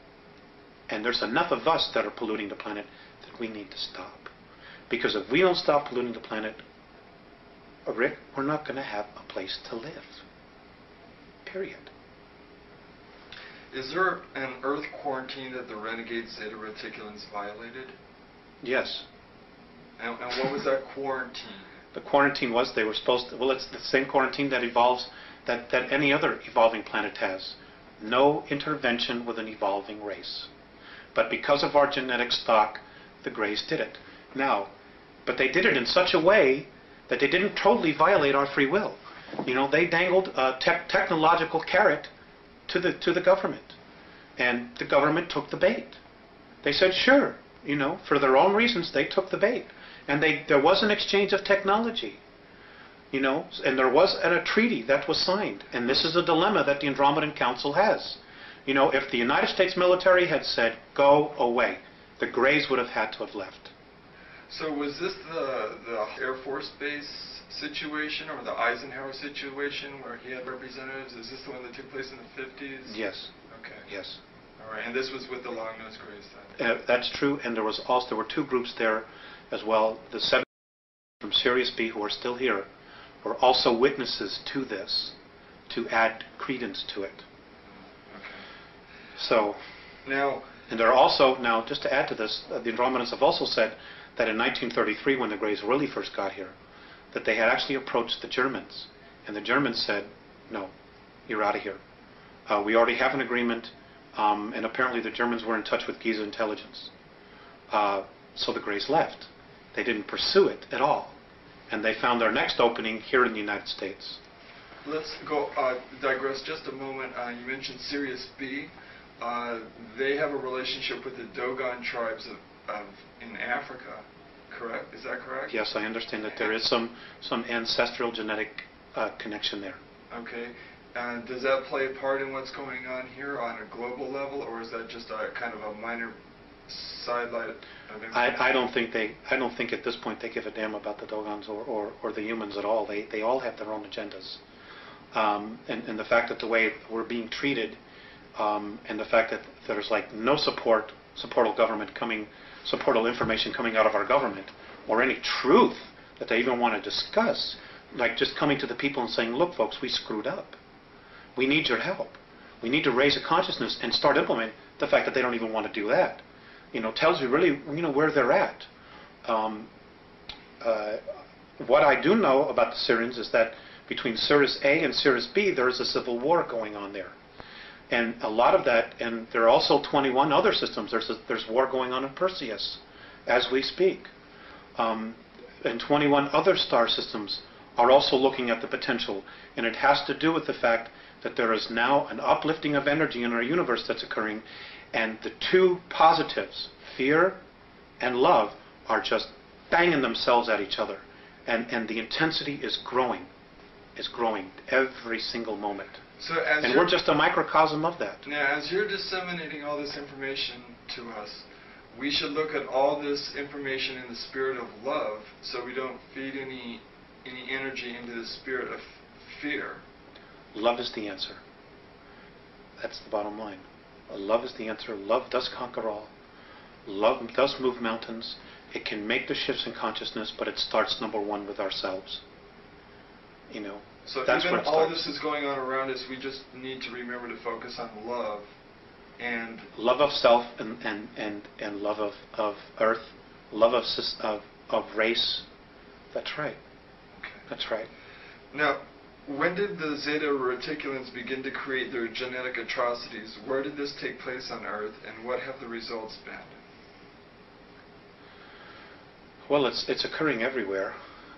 and there's enough of us that are polluting the planet that we need to stop. Because if we don't stop polluting the planet, Rick, we're not going to have a place to live. Period. Is there an Earth quarantine that the renegade Zeta Reticulans violated? Yes. And, and what was that quarantine? The quarantine was they were supposed to, well, it's the same quarantine that evolves, that, that any other evolving planet has. No intervention with an evolving race. But because of our genetic stock, the Greys did it. Now, but they did it in such a way that they didn't totally violate our free will. You know, they dangled a tech technological carrot to the to the government, and the government took the bait. They said, sure, you know, for their own reasons, they took the bait, and they there was an exchange of technology. You know, and there was a, a treaty that was signed, and this is a dilemma that the Andromedan Council has. You know, if the United States military had said, go away, the Greys would have had to have left. So was this the the Air Force Base situation or the Eisenhower situation where he had representatives? Is this the one that took place in the 50s? Yes, Okay. yes. All right. And this was with the long-nosed grays then? Uh, that's true, and there was also there were two groups there as well. The seven from from Sirius B who are still here were also witnesses to this to add credence to it. Okay. So, Now, and there are also, now just to add to this, uh, the Andromedans have also said that in 1933, when the Greys really first got here, that they had actually approached the Germans. And the Germans said, no, you're out of here. Uh, we already have an agreement, um, and apparently the Germans were in touch with Giza intelligence. Uh, so the Greys left. They didn't pursue it at all. And they found their next opening here in the United States. let's go uh, digress just a moment. Uh, you mentioned Sirius B. Uh, they have a relationship with the Dogon tribes of, of in Africa, correct? Is that correct? Yes, I understand that there is some, some ancestral genetic uh, connection there. Okay. And does that play a part in what's going on here on a global level, or is that just a kind of a minor sidelight? I, I don't think they, I don't think at this point they give a damn about the Dogons or, or, or the humans at all. They, they all have their own agendas. Um, and, and the fact that the way we're being treated, um, and the fact that there's like no support, supportal government coming, supportal information coming out of our government, or any truth that they even want to discuss, like just coming to the people and saying, look, folks, we screwed up. We need your help. We need to raise a consciousness and start implementing the fact that they don't even want to do that. You know, tells you really, you know, where they're at. Um, uh, what I do know about the Sirians is that between Sirius A and Sirius B, there is a civil war going on there. And a lot of that, and there are also 21 other systems. There's, a, there's war going on in Perseus as we speak. Um, and 21 other star systems are also looking at the potential. And it has to do with the fact that there is now an uplifting of energy in our universe that's occurring. And the two positives, fear and love, are just banging themselves at each other. And, and the intensity is growing, is growing every single moment. So as And we're just a microcosm of that. now, as you're disseminating all this information to us, we should look at all this information in the spirit of love, so we don't feed any any energy into the spirit of fear. Love is the answer. That's the bottom line. Love is the answer. Love does conquer all. Love does move mountains. It can make the shifts in consciousness, but it starts number one with ourselves. You know, So That's even all starts. this is going on around us, we just need to remember to focus on love and love of self and, and, and, and love of, of earth, love of, of, of race. That's right. okay. That's right. Now, when did the Zeta Reticulans begin to create their genetic atrocities? Where did this take place on Earth, and what have the results been? Well, it's, it's occurring everywhere.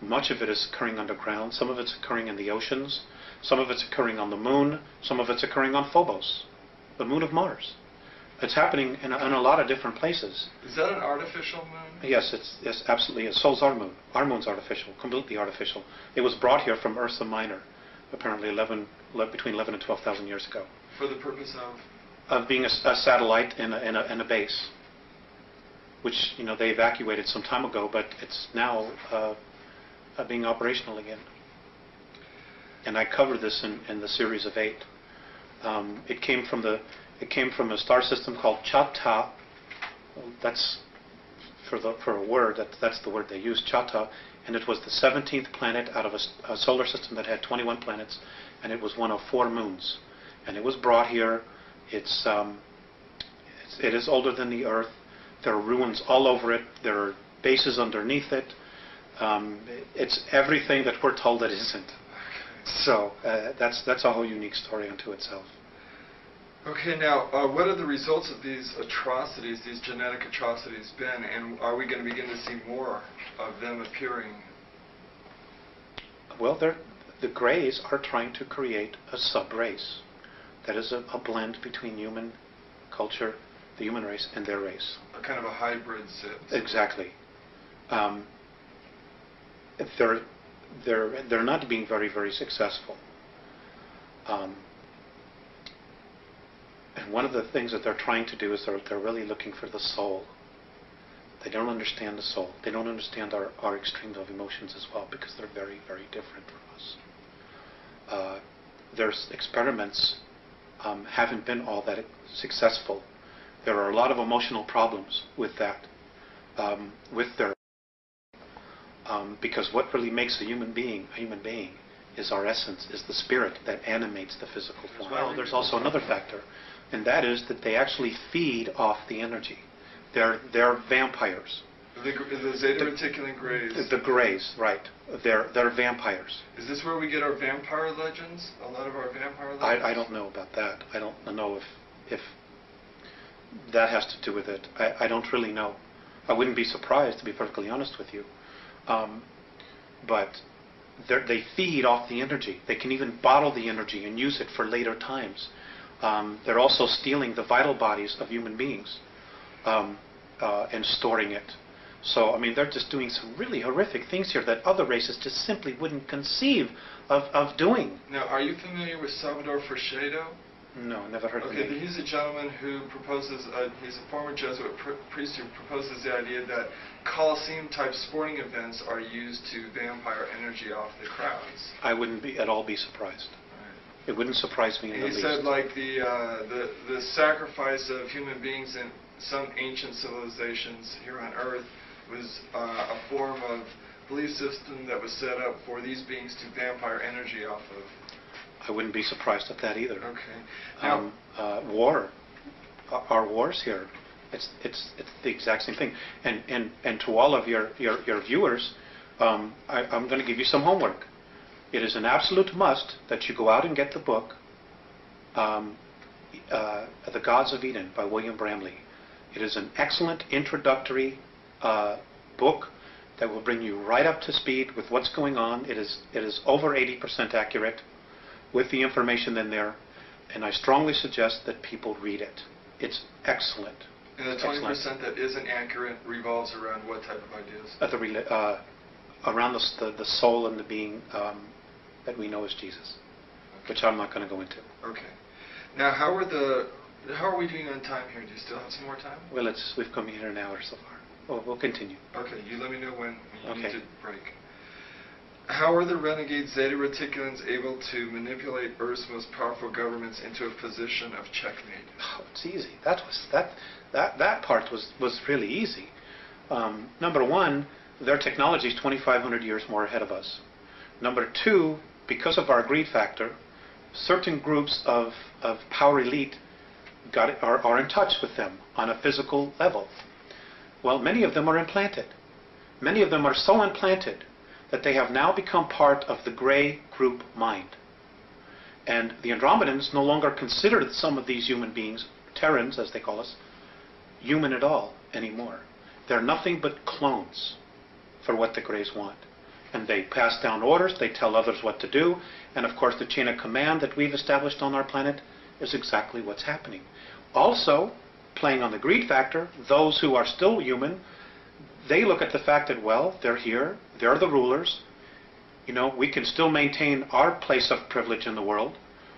Much of it is occurring underground. Some of it's occurring in the oceans. Some of it's occurring on the moon. Some of it's occurring on Phobos, the moon of Mars. It's happening in a, in a lot of different places. Is that an artificial moon? Yes, it's yes, absolutely. It's Sol's our moon. Our moon's artificial, completely artificial. It was brought here from Ursa Minor, apparently 11, le- between 11 and 12,000 years ago, For the purpose of? of being a satellite in a, in, a, in a base, which you know they evacuated some time ago, but it's now uh, uh, being operational again. And I cover this in, in the series of eight. Um, it came from the it came from a star system called Chata. That's for the for a word that that's the word they use Chata, and it was the 17th planet out of a solar system that had 21 planets, and it was one of four moons, and it was brought here. It's, um, it's it is older than the Earth. There are ruins all over it. There are bases underneath it. Um, it's everything that we're told it isn't. So uh, that's that's a whole unique story unto itself. Okay, now, uh, what are the results of these atrocities, these genetic atrocities, been, and are we going to begin to see more of them appearing? Well, they're, the Greys are trying to create a sub-race that is a, a blend between human culture, the human race, and their race. A kind of a hybrid. Exactly. Um, they're they're they're not being very very successful. Um, and one of the things that they're trying to do is they're they're really looking for the soul. They don't understand the soul. They don't understand our, our extremes of emotions as well because they're very very different from us. Uh, their experiments um, haven't been all that successful. There are a lot of emotional problems with that, um, with their Um, because what really makes a human being a human being is our essence, is the spirit that animates the physical form. Well, there's also another factor, and that is that they actually feed off the energy. They're, they're vampires. The, gr- the Zeta Reticulan Greys. The Greys, right. They're, they're vampires. Is this where we get our vampire legends? A lot of our vampire legends? I, I don't know about that. I don't know if, if that has to do with it. I, I don't really know. I wouldn't be surprised, to be perfectly honest with you. Um, but they're- feed off the energy. They can even bottle the energy and use it for later times. Um, they're also stealing the vital bodies of human beings um, uh, and storing it. So, I mean, they're just doing some really horrific things here that other races just simply wouldn't conceive of, of doing. Now, are you familiar with Salvador Freixedo? No, never heard of it. Okay, he's a gentleman who proposes, uh, he's a former Jesuit pr- priest who proposes the idea that Colosseum type sporting events are used to vampire energy off the crowds. I wouldn't be at all be surprised. It wouldn't surprise me in the And he least. said like the, uh, the, the sacrifice of human beings in some ancient civilizations here on Earth was uh, a form of belief system that was set up for these beings to vampire energy off of. I wouldn't be surprised at that either. Okay. Now, Um, uh, war, our- our wars here, it's it's it's the exact same thing. And and and to all of your your, your viewers, um, I, I'm going to give you some homework. It is an absolute must that you go out and get the book, um, uh, The Gods of Eden by William Bramley. It is an excellent introductory uh, book that will bring you right up to speed with what's going on. It is it is over 80% accurate with the information in there, and I strongly suggest that people read it. It's excellent. and the 20% that isn't accurate revolves around what type of ideas? At the, uh, around the, the, the soul and the being um, that we know as Jesus, which I'm not going to go into. Okay. Now, how are the how are we doing on time here? Do you still have some more time? Well, it's, we've come here an hour so far. Well, we'll continue. Okay, you let me know when you need to break. How are the renegade Zeta Reticulans able to manipulate Earth's most powerful governments into a position of checkmate? Oh, it's easy. That was that that that part was was really easy. Um, number one, their technology is 2,500 years more ahead of us. Number two, because of our greed factor, certain groups of of power elite got are are in touch with them on a physical level. Well, many of them are implanted. Many of them are so implanted that they have now become part of the gray group mind. And the Andromedans no longer consider some of these human beings, Terrans as they call us, human at all anymore. They're nothing but clones for what the Greys want. And they pass down orders, they tell others what to do, and of course the chain of command that we've established on our planet is exactly what's happening. Also, playing on the greed factor, those who are still human, they look at the fact that, well, they're here, they're the rulers, you know, we can still maintain our place of privilege in the world,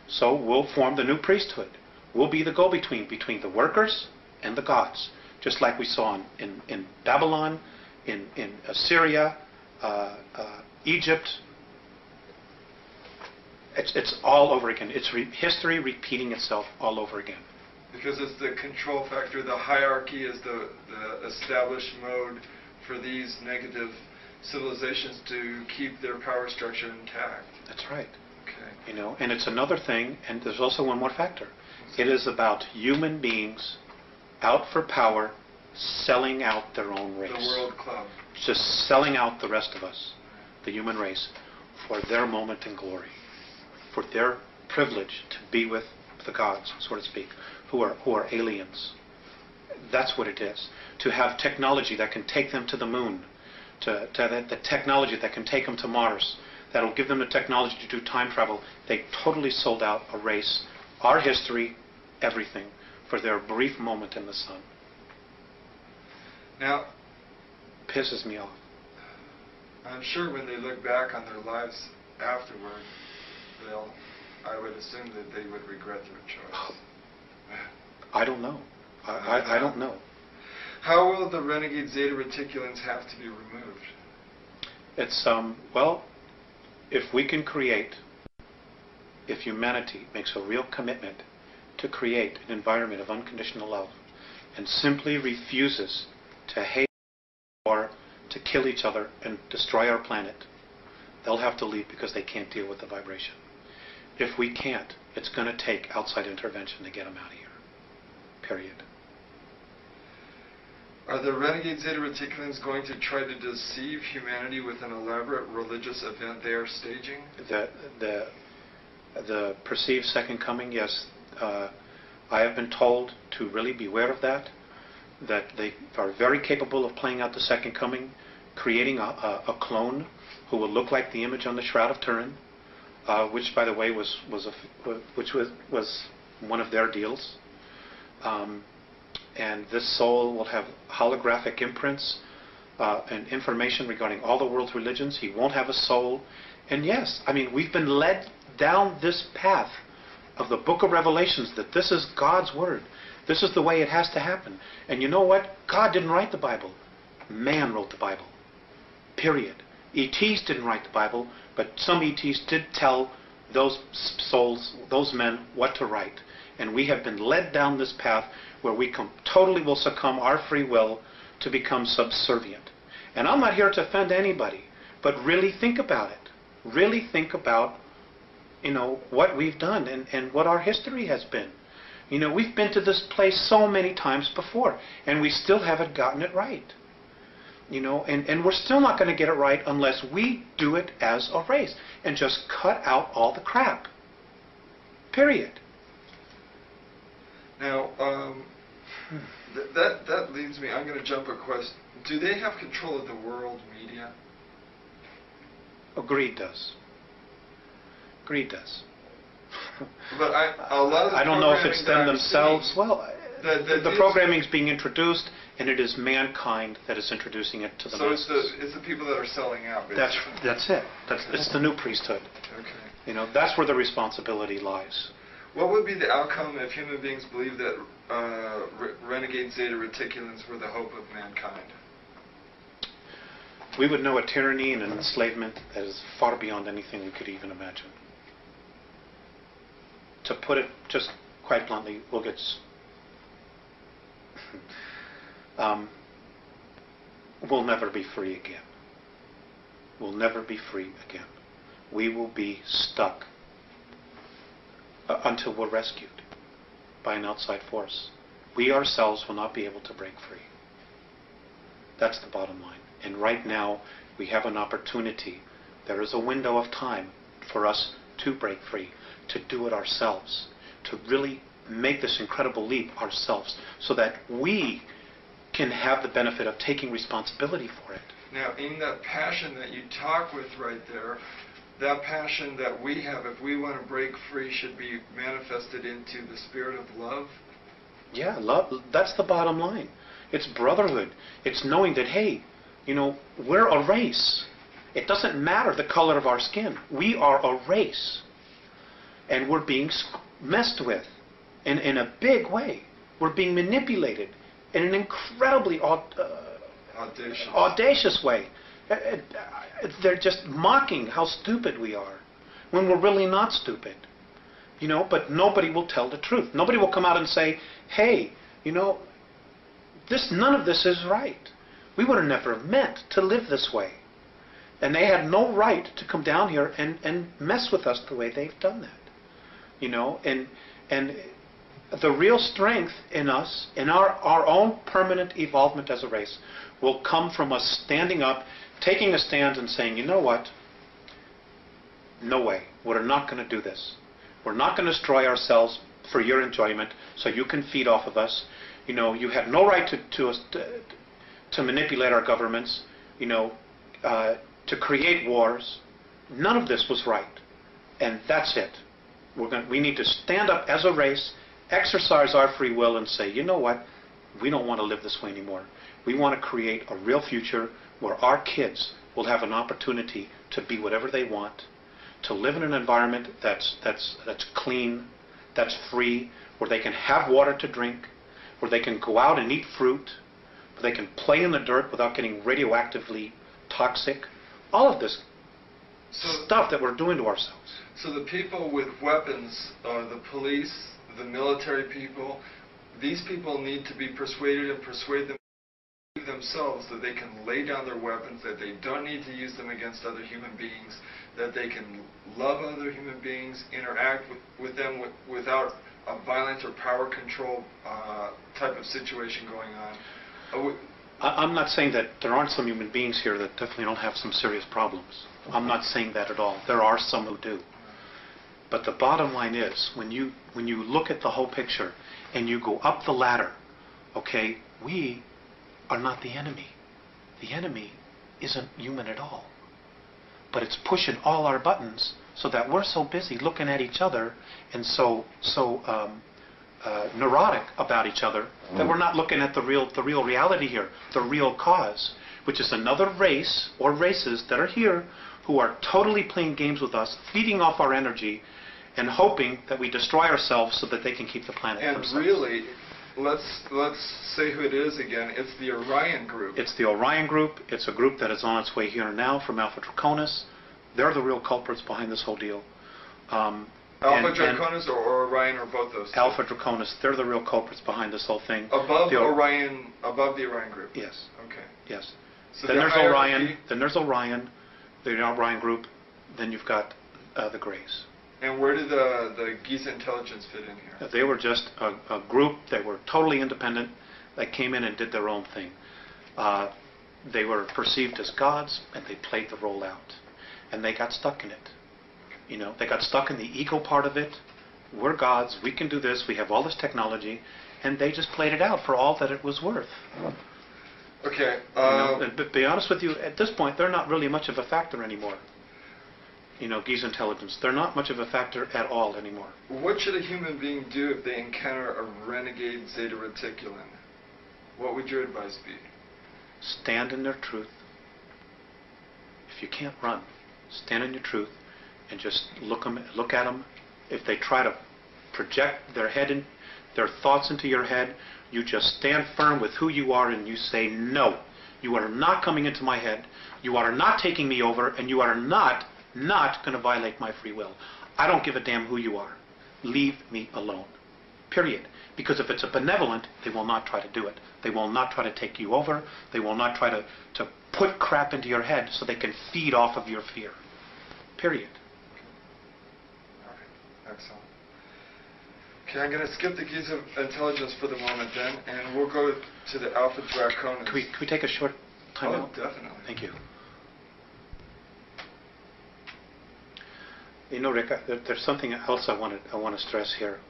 so we'll form the new priesthood. We'll be the go-between between the workers and the gods, just like we saw in, in, in Babylon, in, in Assyria, uh, uh, Egypt. It's, it's all over again. It's re- history repeating itself all over again. Because it's the control factor, the hierarchy is the, the established mode for these negative civilizations to keep their power structure intact. That's right. Okay. You know, and it's another thing, and there's also one more factor. It is about human beings out for power, selling out their own race. The World Club. just selling out the rest of us, the human race, for their moment in glory, for their privilege to be with the gods, so to speak, who are, who are aliens. That's what it is. To have technology that can take them to the moon, to, to have the technology that can take them to Mars, that'll give them the technology to do time travel. They totally sold out a race, our history, everything, for their brief moment in the sun. Now, Pisses me off. I'm sure when they look back on their lives afterward, they'll, I would assume that they would regret their choice. I don't know. I, I, I don't know. How will the renegade Zeta Reticulans have to be removed? It's um well, if we can create, if humanity makes a real commitment to create an environment of unconditional love, and simply refuses to hate or to kill each other and destroy our planet, they'll have to leave because they can't deal with the vibration. If we can't, it's going to take outside intervention to get them out of here. Period. Are the renegade Zeta Reticulans going to try to deceive humanity with an elaborate religious event they are staging? The, the, the perceived second coming, yes. Uh, I have been told to really beware of that, that they are very capable of playing out the second coming, creating a, a, a clone who will look like the image on the Shroud of Turin, uh, which, by the way, was, was, a, which was, was one of their deals. Um, and this soul will have holographic imprints uh, and information regarding all the world's religions. He won't have a soul. And yes, I mean, we've been led down this path of the book of Revelations that this is God's word. This is the way it has to happen. And you know what? God didn't write the Bible. Man wrote the Bible. Period. ETs didn't write the Bible, but some ETs did tell those souls, those men, what to write. And we have been led down this path where we totally will succumb our free will to become subservient. And I'm not here to offend anybody, but really think about it. Really think about, you know, what we've done and, and what our history has been. You know, we've been to this place so many times before, and we still haven't gotten it right. You know, and, and we're still not going to get it right unless we do it as a race and just cut out all the crap. Period. Now, um, th- that that leaves me. I'm going to jump a question. Do they have control of the world media? Greed does. Greed does. But I, a lot of the I don't know if it's them I'm themselves. seeing- Well, that the is- programming is being introduced, and it is mankind that is introducing it to the So it's the it's the people that are selling out. That's that's it. That's it's the new priesthood. Okay. You know, that's where the responsibility lies. What would be the outcome if human beings believe that uh, re- renegade Zeta Reticulans were the hope of mankind? We would know a tyranny and an enslavement that is far beyond anything we could even imagine. To put it just quite bluntly, we'll get. um, we'll never be free again. We'll never be free again. We will be stuck uh, until we're rescued by an outside force. We ourselves will not be able to break free. That's the bottom line. And right now, we have an opportunity. There is a window of time for us to break free, to do it ourselves, to really make this incredible leap ourselves, so that we can have the benefit of taking responsibility for it. Now, in that passion that you talk with right there, that passion that we have, if we want to break free, should be manifested into the spirit of love. Yeah, love, that's the bottom line. It's brotherhood. It's knowing that, hey, you know, we're a race. It doesn't matter the color of our skin. We are a race. And we're being messed with in, in a big way. We're being manipulated in an incredibly aud- uh, Audacious. audacious way. Uh, uh, uh, They're just mocking how stupid we are when we're really not stupid. You know, but nobody will tell the truth. Nobody will come out and say, "Hey, you know, this none of this is right. We would have never meant to live this way." And they had no right to come down here and, and mess with us the way they've done that. You know, and and the real strength in us, in our, our own permanent evolvement as a race, will come from us standing up, taking a stand and saying, you know what? No way. We're not going to do this. We're not going to destroy ourselves for your enjoyment so you can feed off of us. You know, you had no right to, to, us- to, to manipulate our governments, you know, uh, to create wars. None of this was right. And that's it. We're going, we need to stand up as a race, exercise our free will, and say, you know what? We don't want to live this way anymore. We want to create a real future where our kids will have an opportunity to be whatever they want, to live in an environment that's, that's, that's clean, that's free, where they can have water to drink, where they can go out and eat fruit, where they can play in the dirt without getting radioactively toxic. All of this So, stuff that we're doing to ourselves. so the people with weapons, uh, the police, the military people, these people need to be persuaded and persuade them themselves that they can lay down their weapons, that they don't need to use them against other human beings, that they can love other human beings, interact with, with them with, without a violent or power control uh, type of situation going on. Uh, I'm not saying that there aren't some human beings here that definitely don't have some serious problems. I'm not saying that at all. There are some who do. But the bottom line is, when you, when you look at the whole picture and you go up the ladder, okay, we are not the enemy. The enemy isn't human at all. But it's pushing all our buttons so that we're so busy looking at each other and so, so um, uh, neurotic about each other that we're not looking at the real, the real reality here, the real cause, which is another race or races that are here who are totally playing games with us, feeding off our energy, and hoping that we destroy ourselves so that they can keep the planet And themselves. really, let's let's say who it is again. It's the Orion group. It's the Orion Group. It's a group that is on its way here and now from Alpha Draconis. They're the real culprits behind this whole deal. Um, Alpha and- and Draconis or, or Orion or both those? Alpha Draconis, they're the real culprits behind this whole thing. Above The Orion, above the Orion group. Yes, Okay. yes. So then the there's hierarchy- Orion. Then there's Orion, the Orion Group. Then you've got uh, the Greys. And where did the the Giza intelligence fit in here? They were just a, a group that were totally independent, that came in and did their own thing. Uh, they were perceived as gods, and they played the role out. And they got stuck in it. You know, they got stuck in the ego part of it. We're gods, we can do this, we have all this technology, and they just played it out for all that it was worth. Okay. You know, Uh, and but be honest with you, at this point, they're not really much of a factor anymore. You know, Giza intelligence, they're not much of a factor at all anymore. what should a human being do if they encounter a renegade Zeta Reticulan? What would your advice be? stand in their truth. If you can't run, stand in your truth and just look 'em- look at them. If they try to project their head in, their thoughts into your head, you just stand firm with who you are and you say, no, you are not coming into my head. You are not taking me over and you are not, not going to violate my free will. I don't give a damn who you are. Leave me alone. Period. Because if it's a benevolent, they will not try to do it. They will not try to take you over. They will not try to, to put crap into your head so they can feed off of your fear. Period. All right. Excellent. Okay, I'm going to skip the Giza intelligence for the moment then, and we'll go to the Alpha Draconis. Can we, can we take a short time Oh, out? definitely. Thank you. You know, Rick, I- there- there's something else I want to I want to stress here,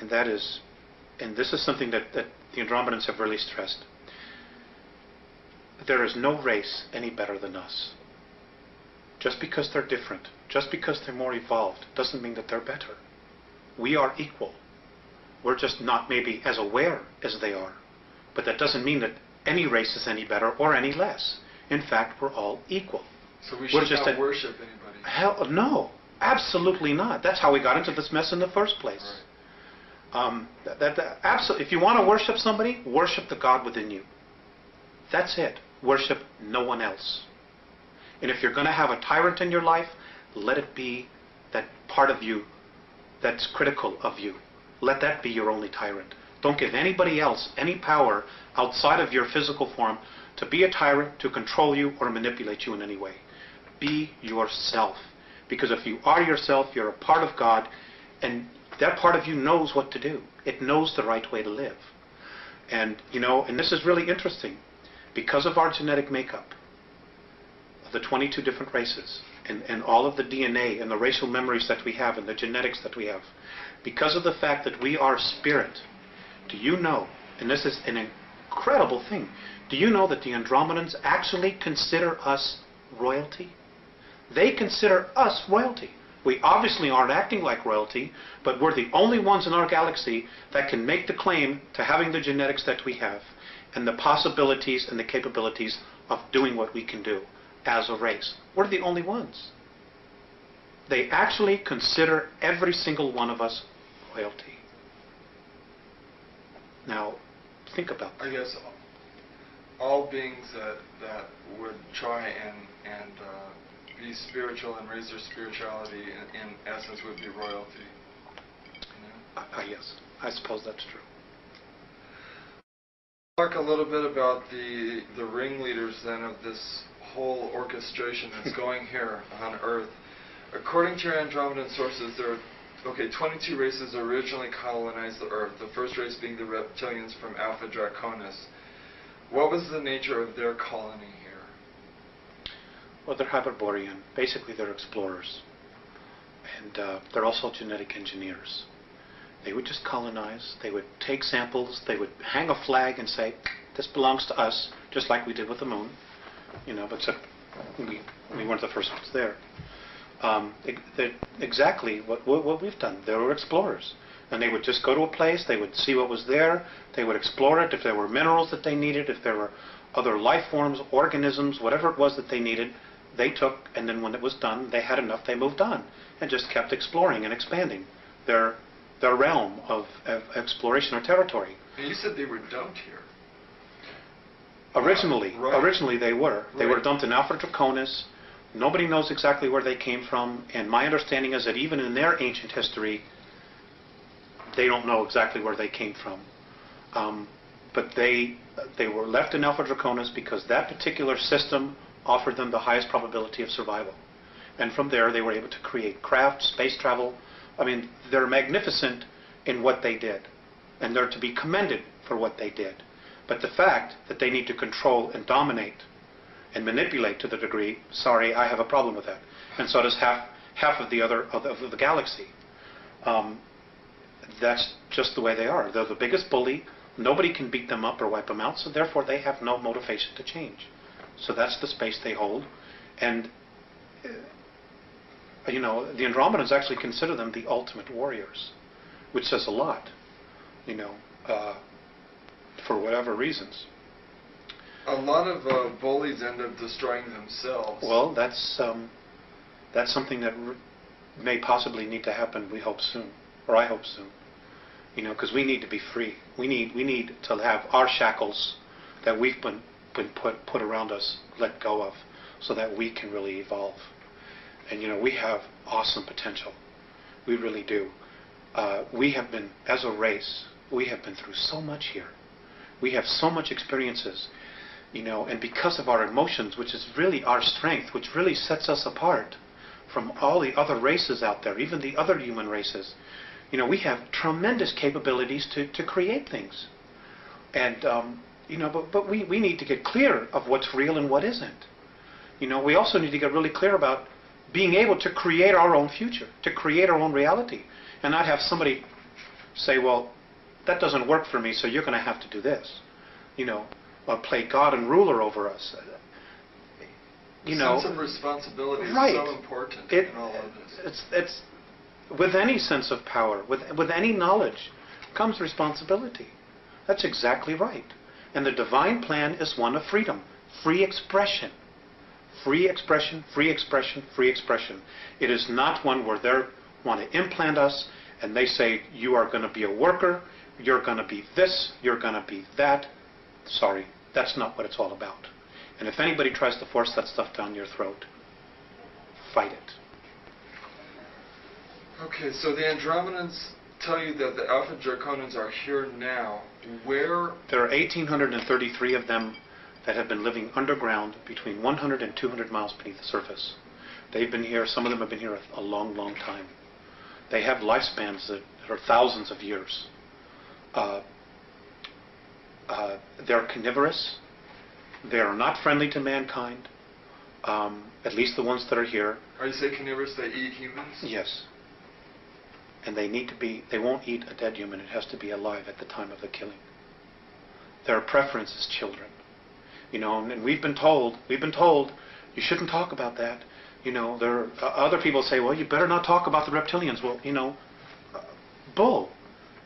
and that is, and this is something that, that the Andromedans have really stressed. There is no race any better than us. Just because they're different, just because they're more evolved, doesn't mean that they're better. We are equal. We're just not maybe as aware as they are. But that doesn't mean that any race is any better or any less. In fact, we're all equal. So we should just not a- worship anybody. Hell, no, absolutely not. That's how we got into this mess in the first place. Um, that, that, that- absolutely. If you want to worship somebody, worship the God within you. That's it. Worship no one else. And if you're going to have a tyrant in your life, let it be that part of you that's critical of you. Let that be your only tyrant. Don't give anybody else any power outside of your physical form to be a tyrant, to control you, or manipulate you in any way. Be yourself. Because if you are yourself, you're a part of God, and that part of you knows what to do. It knows the right way to live. And, you know, and this is really interesting. Because of our genetic makeup, of the 22 different races, and, and all of the DNA and the racial memories that we have and the genetics that we have, because of the fact that we are spirit, do you know, and this is an incredible thing, do you know that the Andromedans actually consider us royalty? They consider us royalty. We obviously aren't acting like royalty, but we're the only ones in our galaxy that can make the claim to having the genetics that we have and the possibilities and the capabilities of doing what we can do as a race. We're the only ones. They actually consider every single one of us royalty. Now, think about that. I guess all beings that that would try and and uh, be spiritual and raise their spirituality in, in essence would be royalty. You know? Uh, yes, I suppose that's true. Talk a little bit about the the ringleaders then of this whole orchestration that's going here on Earth. According to your Andromedan sources, there are okay 22 races originally colonized the Earth. The first race being the reptilians from Alpha Draconis. What was the nature of their colony here? Well, they're Hyperborean. Basically, they're explorers. And uh, they're also genetic engineers. They would just colonize. They would take samples. They would hang a flag and say, this belongs to us, just like we did with the moon. You know, but we, we weren't the first ones there. Um, exactly what, what, what we've done. They were explorers. And they would just go to a place, they would see what was there, they would explore it, if there were minerals that they needed, if there were other life forms, organisms, whatever it was that they needed, they took, and then when it was done, they had enough, they moved on, and just kept exploring and expanding their, their realm of, of exploration or territory. And you said they were dumped here. Originally, Right. originally they were. They were dumped in Alpha Draconis. Nobody knows exactly where they came from, and my understanding is that even in their ancient history, they don't know exactly where they came from. Um, but they they were left in Alpha Draconis because that particular system offered them the highest probability of survival. And from there, they were able to create craft, space travel. I mean, they're magnificent in what they did, and they're to be commended for what they did. But the fact that they need to control and dominate and manipulate to the degree, sorry, I have a problem with that. And so does half half of the other of the, of the galaxy. Um, that's just the way they are. They're the biggest bully. Nobody can beat them up or wipe them out, so therefore they have no motivation to change. So that's the space they hold. And, uh, you know, the Andromedans actually consider them the ultimate warriors, which says a lot, you know, uh, for whatever reasons. A lot of uh, bullies end up destroying themselves. Well, that's, um, that's something that r- may possibly need to happen, we hope soon, or I hope soon. You know, because we need to be free. We need, we need to have our shackles that we've been, been put, put around us let go of so that we can really evolve. And, you know, we have awesome potential. We really do. Uh, we have been, as a race, we have been through so much here. We have so much experiences, you know, and because of our emotions, which is really our strength, which really sets us apart from all the other races out there, even the other human races, you know, we have tremendous capabilities to, to create things. And, um, you know, but, but we, we need to get clear of what's real and what isn't. You know, we also need to get really clear about being able to create our own future, to create our own reality, and not have somebody say, well, that doesn't work for me, so you're going to have to do this. You know, or play God and ruler over us. You know, sense of responsibility is so important it, in all of this. it's, it's with any sense of power, with, with any knowledge, comes responsibility. That's exactly right. And the divine plan is one of freedom, free expression. Free expression, free expression, free expression. It is not one where they want to implant us and they say, you are going to be a worker, you're going to be this, you're going to be that. Sorry, that's not what it's all about. And if anybody tries to force that stuff down your throat, fight it. Okay, so the Andromedans tell you that the Alpha Draconans are here now. Where There are 1,833 of them that have been living underground between 100 and 200 miles beneath the surface. They've been here, some of them have been here a, a long, long time. They have lifespans that are thousands of years. Uh, uh, they're carnivorous. They are not friendly to mankind, um, at least the ones that are here. are you saying carnivorous? They eat humans. Yes. And they need to be, they won't eat a dead human. It has to be alive at the time of the killing. Their preference is children. You know, and, we've been told, we've been told, you shouldn't talk about that. You know, there are, uh, other people say, well, you better not talk about the reptilians. Well, you know, uh, bull.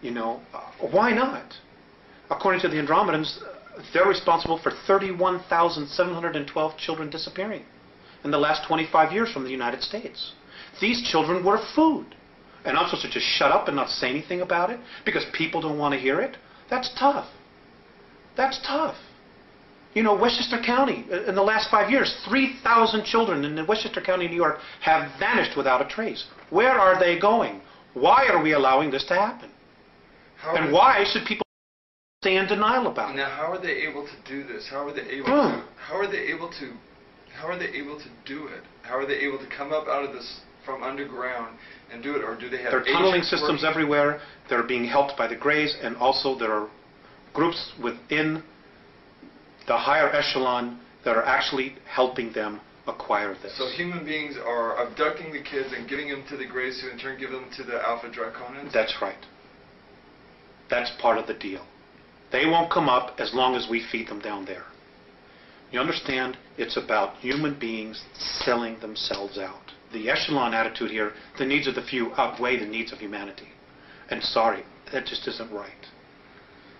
You know, uh, why not? According to the Andromedans, they're responsible for 31,712 children disappearing in the last 25 years from the United States. These children were food. And I'm supposed to just shut up and not say anything about it because people don't want to hear it? That's tough. That's tough. You know, Westchester County, uh, in the last five years, 3,000 children in Westchester County, New York, have vanished without a trace. Where are they going? Why are we allowing this to happen? How And why should people stay in denial about it. Now, how are they able to do this? How are they able Hmm. to? How are they able to? How are they able to do it? How are they able to come up out of this from underground and do it, or do they have? There are tunneling systems working? everywhere. They're being helped by the Greys, and also there are groups within the higher echelon that are actually helping them acquire this. So human beings are abducting the kids and giving them to the Greys, who in turn give them to the Alpha Draconans. That's right. That's part of the deal. They won't come up as long as we feed them down there. You understand? It's about human beings selling themselves out. The echelon attitude here, the needs of the few outweigh the needs of humanity. And sorry, that just isn't right.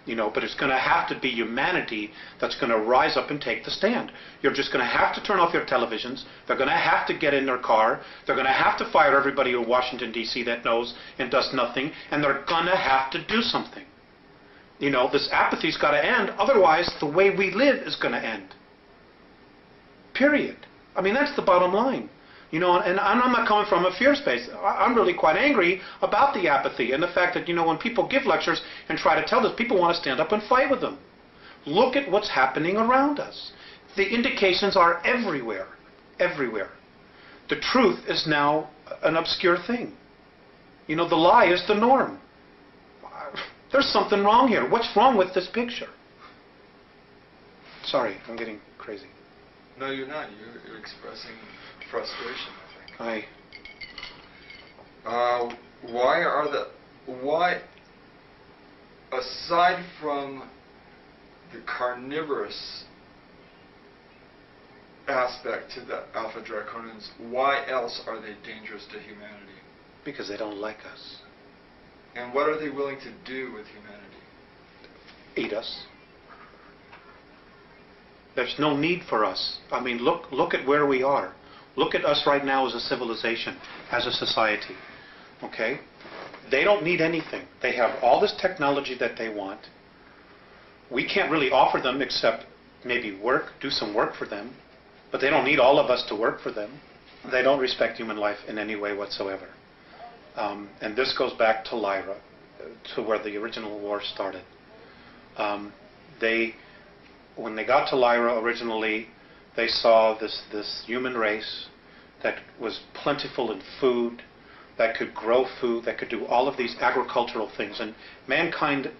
You know, but it's going to have to be humanity that's going to rise up and take the stand. You're just going to have to turn off your televisions. They're going to have to get in their car. They're going to have to fire everybody in Washington, D.C. that knows and does nothing. And they're going to have to do something. You know, this apathy's got to end. Otherwise, the way we live is going to end. Period. I mean, that's the bottom line. You know, and I'm not coming from a fear space. I'm really quite angry about the apathy and the fact that, you know, when people give lectures and try to tell this, people want to stand up and fight with them. Look at what's happening around us. The indications are everywhere. Everywhere. The truth is now an obscure thing. You know, the lie is the norm. There's something wrong here. What's wrong with this picture? Sorry, I'm getting crazy. No, you're not. You're, you're expressing frustration. I think. I Uh, why are the why aside from the carnivorous aspect to the alpha draconians, why else are they dangerous to humanity because they don't like us. and what are they willing to do with humanity Eat us. There's no need for us. I mean, look look at where we are. Look at us right now as a civilization, as a society. Okay? They don't need anything. They have all this technology that they want. We can't really offer them except maybe work, do some work for them. But they don't need all of us to work for them. They don't respect human life in any way whatsoever. Um, and this goes back to Lyra, to where the original war started. Um, they, when they got to Lyra originally, they saw this, this human race that was plentiful in food, that could grow food, that could do all of these agricultural things. And mankind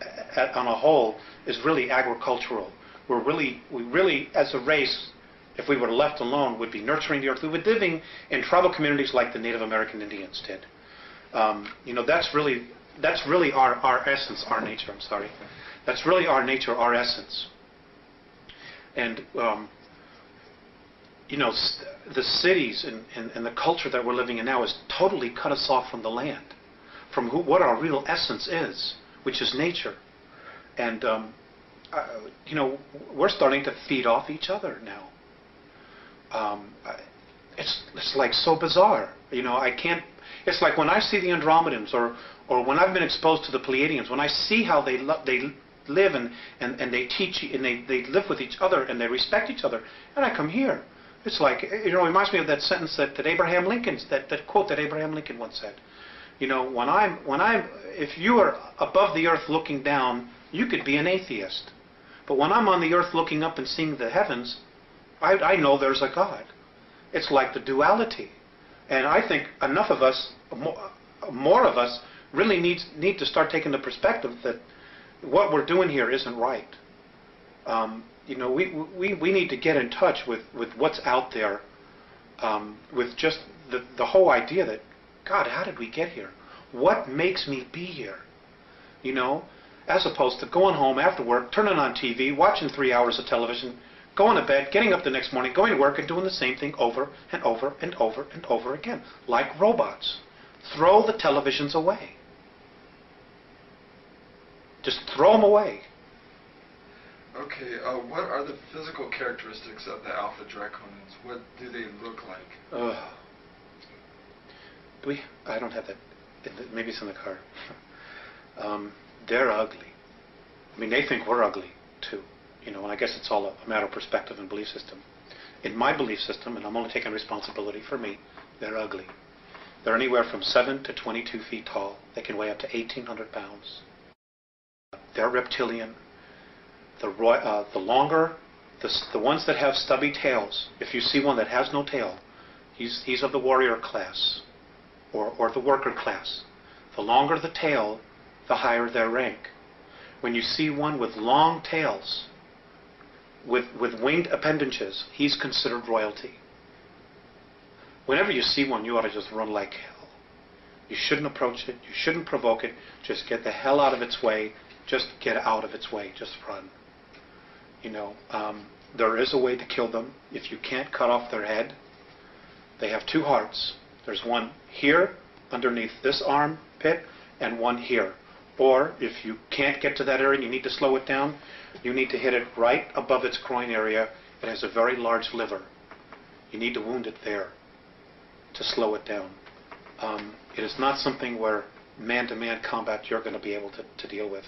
on a whole is really agricultural. We're really, we really, as a race, if we were left alone, would be nurturing the earth. We would living in tribal communities like the Native American Indians did. Um, you know, that's really, that's really our, our essence, our nature, I'm sorry. That's really our nature, our essence. And, um, you know, the cities and, and, and the culture that we're living in now has totally cut us off from the land, from who, what our real essence is, which is nature. And, um, uh, you know, we're starting to feed off each other now. Um, it's, it's like so bizarre. You know, I can't, it's like when I see the Andromedans or, or when I've been exposed to the Pleiadians, when I see how they, lo- they live and, and, and they teach and they, they live with each other and they respect each other, and I come here. It's like, you know, it reminds me of that sentence that, that Abraham Lincoln, that, that quote that Abraham Lincoln once said. You know, when I'm, when I'm, if you are above the earth looking down, you could be an atheist. But when I'm on the earth looking up and seeing the heavens, I, I know there's a God. It's like the duality. And I think enough of us, more, more of us, really needs, need to start taking the perspective that what we're doing here isn't right. Um, you know, we, we, we need to get in touch with, with what's out there, um, with just the, the whole idea that, God, how did we get here? What makes me be here? You know, as opposed to going home after work, turning on TV, watching three hours of television, going to bed, getting up the next morning, going to work, and doing the same thing over and over and over and over again, like robots. Throw the televisions away. Just throw them away. Okay uh, what are the physical characteristics of the alpha draconans what do they look like. Do we? I don't have that. Maybe it's in the car. um, they're ugly. I mean, they think we're ugly too. You know, I guess it's all a, a matter of perspective and belief system. In my belief system, and I'm only taking responsibility for me, they're ugly. They're anywhere from 7 to 22 feet tall. They can weigh up to 1,800 pounds. They're reptilian. The, uh, the longer, the, the ones that have stubby tails, if you see one that has no tail, he's, he's of the warrior class or, or the worker class. The longer the tail, the higher their rank. When you see one with long tails, with, with winged appendages, he's considered royalty. Whenever you see one, you ought to just run like hell. You shouldn't approach it. You shouldn't provoke it. Just get the hell out of its way. Just get out of its way. Just run. You know, um, there is a way to kill them. If you can't cut off their head, they have two hearts. There's one here, underneath this armpit, and one here. Or if you can't get to that area and you need to slow it down, you need to hit it right above its groin area. It has a very large liver. You need to wound it there to slow it down. Um, it is not something where man-to-man combat you're going to be able to, to deal with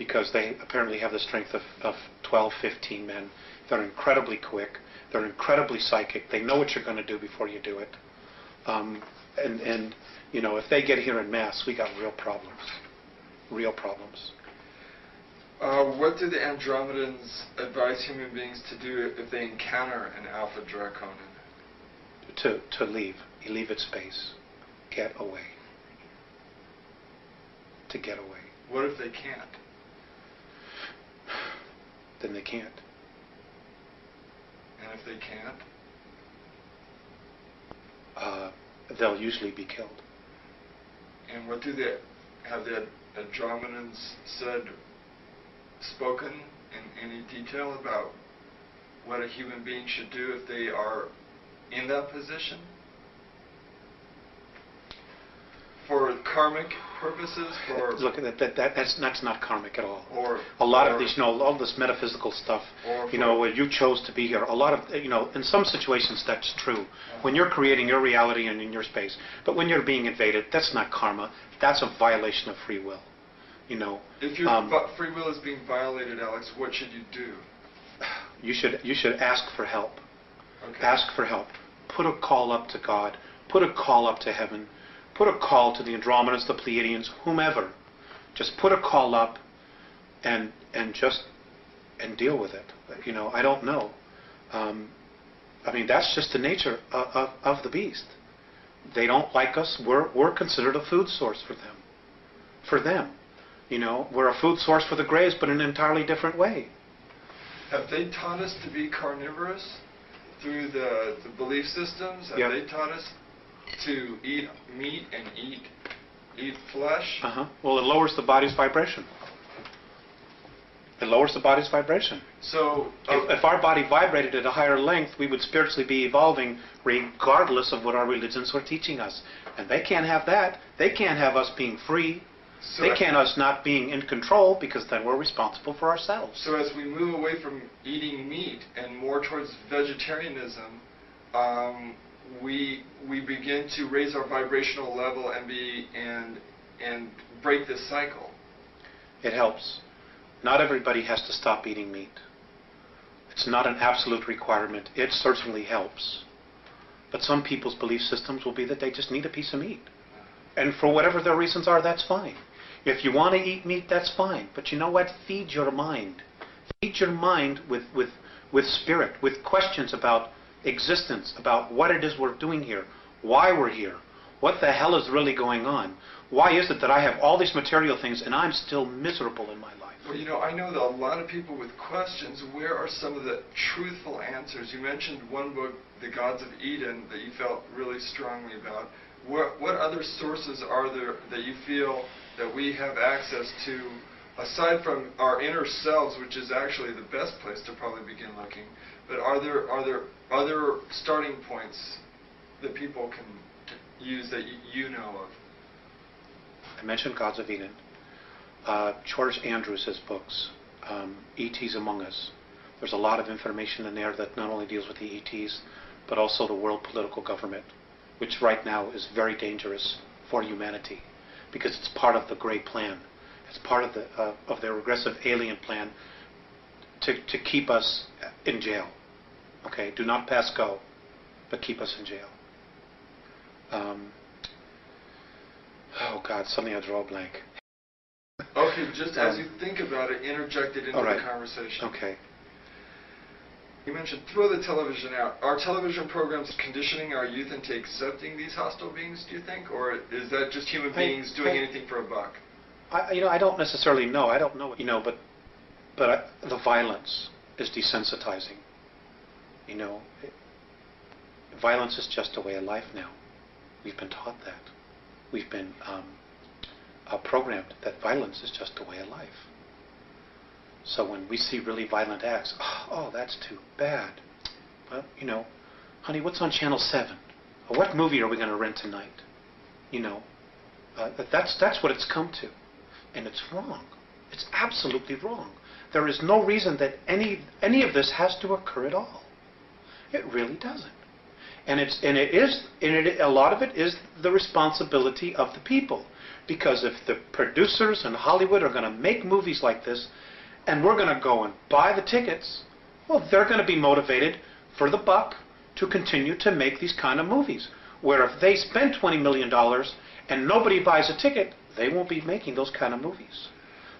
because they apparently have the strength of, of 12, 15 men. They're incredibly quick. They're incredibly psychic. They know what you're going to do before you do it. Um, and, and, you know, if they get here in mass, we got real problems. Real problems. Uh, what do the Andromedans advise human beings to do if they encounter an Alpha Draconin? To, to leave. You leave its space. Get away. To get away. What if they can't? Then they can't. And if they can't? Uh, they'll usually be killed. And what do they have the Andromedans said, spoken in any detail about what a human being should do if they are in that position? For karmic purposes, for Look, that, that, that, that's, that's not karmic at all. or A lot or- of these, you know, all this metaphysical stuff, Or you know, where you chose to be here. A lot of, you know, in some situations that's true. When you're creating your reality and in your space. But when you're being invaded, that's not karma. That's a violation of free will. You know, If your um, free will is being violated, Alex, what should you do? you should you should ask for help. Okay. Ask for help. Put a call up to God. Put a call up to heaven. Put a call to the Andromedans, the Pleiadians, whomever. Just put a call up and and just and deal with it. You know, I don't know. Um, I mean, that's just the nature of, of, of the beast. They don't like us. We're we're considered a food source for them. For them, you know, we're a food source for the Greys, but in an entirely different way. Have they taught us to be carnivorous through the, the belief systems? Have Yeah. they taught us to eat meat and eat eat flesh? Uh-huh. Well, it lowers the body's vibration. It lowers the body's vibration. So, uh, If, if our body vibrated at a higher length, we would spiritually be evolving regardless of what our religions were teaching us. And they can't have that. They can't have us being free. so, They can't us not being in control because then we're responsible for ourselves. so as we move away from eating meat and more towards vegetarianism, um, we we begin to raise our vibrational level and be and and break this cycle. It helps. Not everybody has to stop eating meat. It's not an absolute requirement. It certainly helps. But some people's belief systems will be that they just need a piece of meat. And for whatever their reasons are, that's fine. If you want to eat meat, that's fine. But you know what? Feed your mind. Feed your mind with, with, with spirit, with questions about existence, about what it is we're doing here, why we're here, what the hell is really going on. Why is it that I have all these material things and I'm still miserable in my life? Well, you know, I know that a lot of people with questions, where are some of the truthful answers? You mentioned one book, The Gods of Eden, that you felt really strongly about. What, what other sources are there that you feel that we have access to, aside from our inner selves, which is actually the best place to probably begin looking, but are there, are there other starting points that people can use that you know of? I mentioned Gods of Eden. Uh, George Andrews' books, um, ETs Among Us. There's a lot of information in there that not only deals with the ETs, but also the world political government, which right now is very dangerous for humanity because it's part of the Great Plan. It's part of the uh, of their regressive alien plan to, to keep us in jail. Okay, do not pass go, but keep us in jail. Um, oh God, suddenly I draw a blank. Okay, just as Um, you think about it, interject it into right. the conversation. Okay. You mentioned throw the television out. Are television programs conditioning our youth into accepting these hostile beings, do you think? Or is that just human I- beings doing I- anything for a buck? I, you know, I don't necessarily know. I don't know, you know, but but I, the violence is desensitizing. You know, violence is just a way of life now. We've been taught that. We've been um, uh, programmed that violence is just a way of life. So when we see really violent acts, oh, that's too bad. Well, you know, honey, what's on Channel 7? Or what movie are we going to rent tonight? You know, uh, that's, that's what it's come to. And it's wrong. It's absolutely wrong. There is no reason that any, any of this has to occur at all. It really doesn't. And it's and it is and it, a lot of it is the responsibility of the people, because if the producers in Hollywood are going to make movies like this, and we're going to go and buy the tickets, well, they're going to be motivated for the buck to continue to make these kind of movies. Where if they spend twenty million dollars and nobody buys a ticket, they won't be making those kind of movies.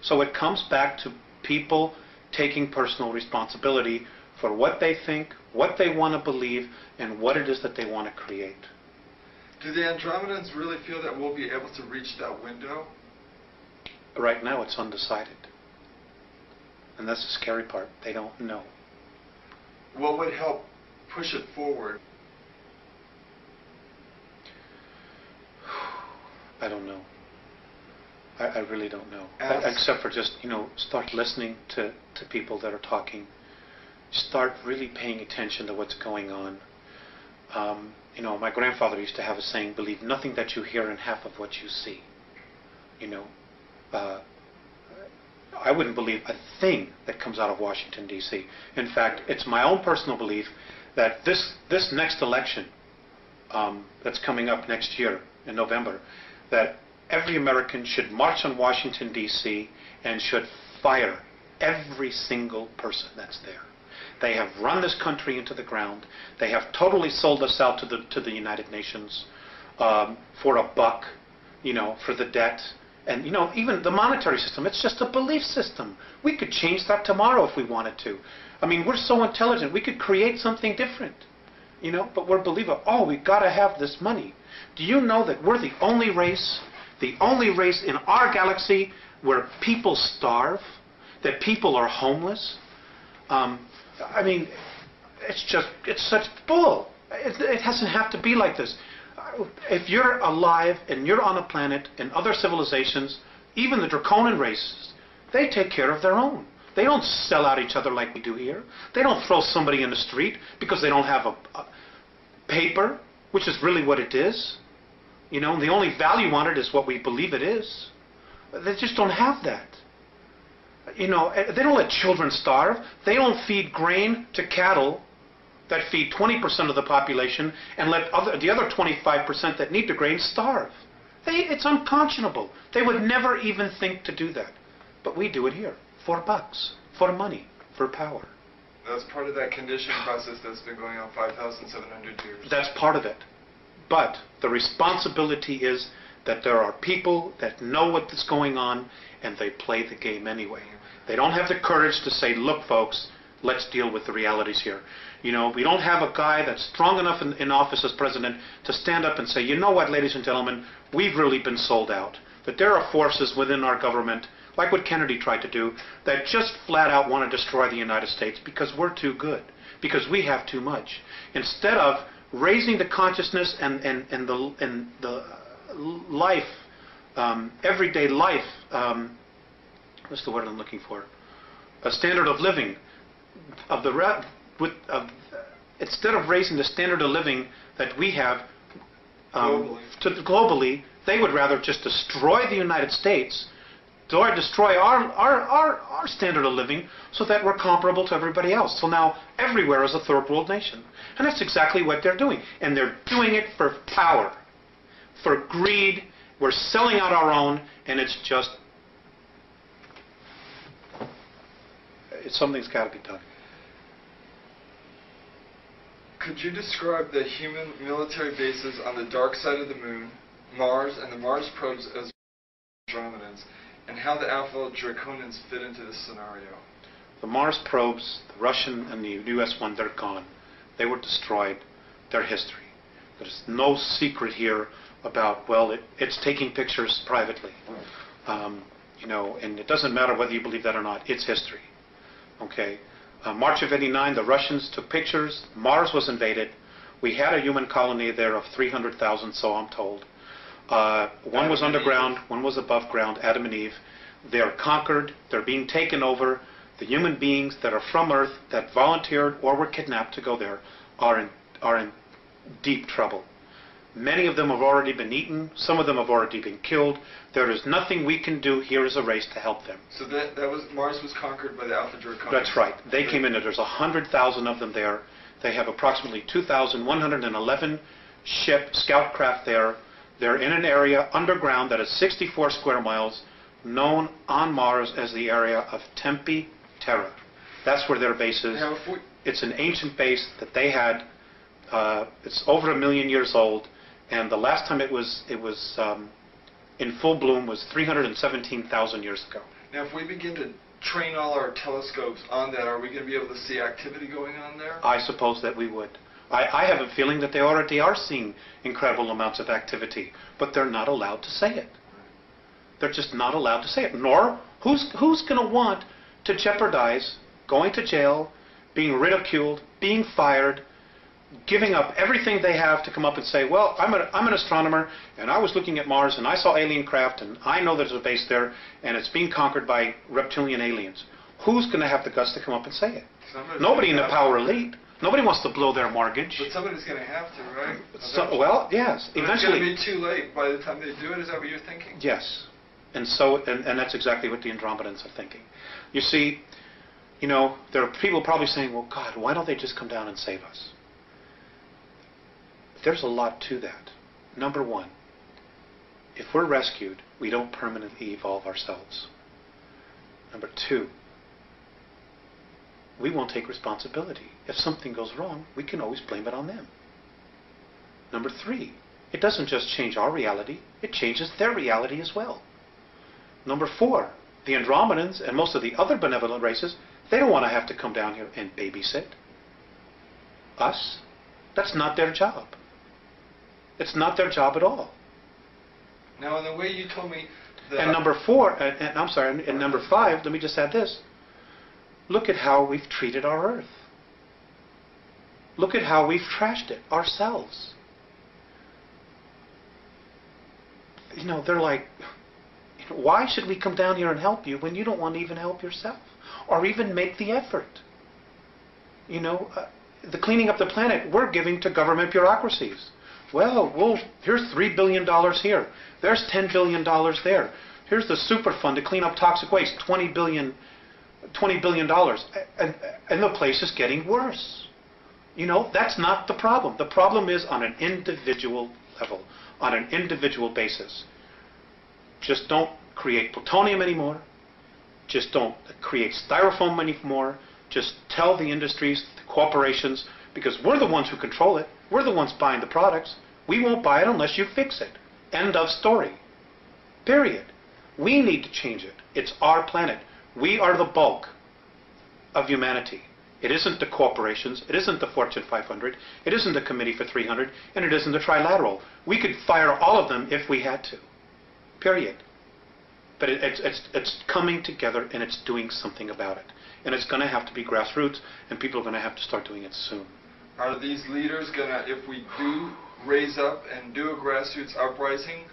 So it comes back to people taking personal responsibility for what they think, what they want to believe, and what it is that they want to create. Do the Andromedans really feel that we'll be able to reach that window? Right now, it's undecided. And that's the scary part. They don't know. What would help push it forward? I don't know. I, I really don't know. Ask- Except for just, you know, start listening to, to people that are talking. Start really paying attention to what's going on. Um, you know, my grandfather used to have a saying, believe nothing that you hear and half of what you see. You know, uh, I wouldn't believe a thing that comes out of Washington, D.C. In fact, it's my own personal belief that this, this next election um, that's coming up next year in November, that every American should march on Washington, D.C. and should fire every single person that's there. They have run this country into the ground. They have totally sold us out to the, to the United Nations um, for a buck, you know, for the debt. And, you know, even the monetary system, it's just a belief system. We could change that tomorrow if we wanted to. I mean, we're so intelligent. We could create something different, you know, but we're believer. Oh, we've got to have this money. Do you know that we're the only race, the only race in our galaxy where people starve, that people are homeless? Um, I mean, it's just, it's such bull. It, it doesn't have to be like this. If you're alive and you're on a planet and other civilizations, even the draconian races, they take care of their own. They don't sell out each other like we do here. They don't throw somebody in the street because they don't have a, a paper, which is really what it is. You know, the only value on it is what we believe it is. They just don't have that. You know, eh, they don't let children starve. They don't feed grain to cattle that feed 20% of the population and let other, the other 25% that need the grain starve. They, it's unconscionable. They would never even think to do that. But we do it here. For bucks. For money. For power. That's part of that conditioning process that's been going on 5,700 years. That's part of it. But the responsibility is that there are people that know what's going on and they play the game anyway. They don't have the courage to say, look, folks, let's deal with the realities here. You know, we don't have a guy that's strong enough in, in office as president to stand up and say, you know what, ladies and gentlemen, we've really been sold out. That there are forces within our government, like what Kennedy tried to do, that just flat out want to destroy the United States because we're too good, because we have too much. Instead of raising the consciousness and, and, and the, and the life, um, everyday life, um, what's the word I'm looking for? A standard of living of the re- with of, instead of raising the standard of living that we have um, Globally. to globally, they would rather just destroy the United States, or destroy our, our, our, our standard of living so that we're comparable to everybody else. So now everywhere is a third world nation. And that's exactly what they're doing. And they're doing it for power, for greed. We're selling out our own, and it's just it's, something's got to be done. Could you describe the human military bases on the dark side of the moon, Mars, and the Mars probes as Andromedans, and how the Alpha Draconians fit into this scenario. The Mars probes, the Russian and the US one, they're gone. They were destroyed. Their history. There's no secret here about, well, it, it's taking pictures privately. Um, you know, and it doesn't matter whether you believe that or not, it's history. Okay? Uh, March of 89, the Russians took pictures. Mars was invaded. We had a human colony there of 300,000, so I'm told. Uh, one Adam was underground, Eve. one was above ground, Adam and Eve. They're conquered, they're being taken over. The human beings that are from Earth, that volunteered or were kidnapped to go there, are in, are in deep trouble. Many of them have already been eaten, some of them have already been killed. There is nothing we can do here as a race to help them. So that that was Mars was conquered by the Alpha Draconians. That's right. They came in, there's 100,000 of them there. They have approximately 2,111 ship, scout craft there. They're in an area underground that is 64 square miles, known on Mars as the area of Tempe Terra. That's where their base is. Now, It's an ancient base that they had. Uh, it's over a million years old, and the last time it was it was um, in full bloom was 317,000 years ago. now, if we begin to train all our telescopes on that, are we going to be able to see activity going on there? I suppose that we would. I, I have a feeling that they already are seeing incredible amounts of activity, but they're not allowed to say it. They're just not allowed to say it. Nor who's who's going to want to jeopardize going to jail, being ridiculed, being fired, giving up everything they have to come up and say, "Well, I'm, a, I'm an astronomer, and I was looking at Mars, and I saw alien craft, and I know there's a base there, and it's being conquered by reptilian aliens." Who's going to have the guts to come up and say it? Somebody's Nobody in the power elite. Nobody wants to blow their mortgage. But somebody's going to have to, right? So, well, yes, But it's going to be too late by the time they do it. Is that what you're thinking? yes. And so, and, and that's exactly what the Andromedans are thinking. You see, you know, there are people probably saying, well, God, why don't they just come down and save us? There's a lot to that. Number one, if we're rescued, we don't permanently evolve ourselves. Number two, we won't take responsibility. If something goes wrong, we can always blame it on them. Number three, it doesn't just change our reality, it changes their reality as well. Number four, the Andromedans and most of the other benevolent races, they don't want to have to come down here and babysit us. That's not their job. It's not their job at all. Now, in the way you told me. And number four, and, and I'm sorry, and, and number five, let me just add this. Look at how we've treated our Earth. Look at how we've trashed it ourselves. You know, they're like, why should we come down here and help you when you don't want to even help yourself or even make the effort? You know, uh, the cleaning up the planet we're giving to government bureaucracies. Well, well, here's $3 billion here. There's $10 billion there. Here's the super fund to clean up toxic waste, $20 billion, $20 billion. And, and the place is getting worse. You know, that's not the problem. The problem is on an individual level, on an individual basis. Just don't create plutonium anymore. Just don't create styrofoam anymore. Just tell the industries, the corporations, because we're the ones who control it. We're the ones buying the products. We won't buy it unless you fix it. End of story. Period. We need to change it. It's our planet. We are the bulk of humanity. It isn't the corporations. It isn't the Fortune 500. It isn't the Committee for 300. And it isn't the Trilateral. We could fire all of them if we had to. Period. But it, it's, it's, it's coming together and it's doing something about it. And it's going to have to be grassroots, and people are going to have to start doing it soon. Are these leaders gonna, if we do raise up and do a grassroots uprising,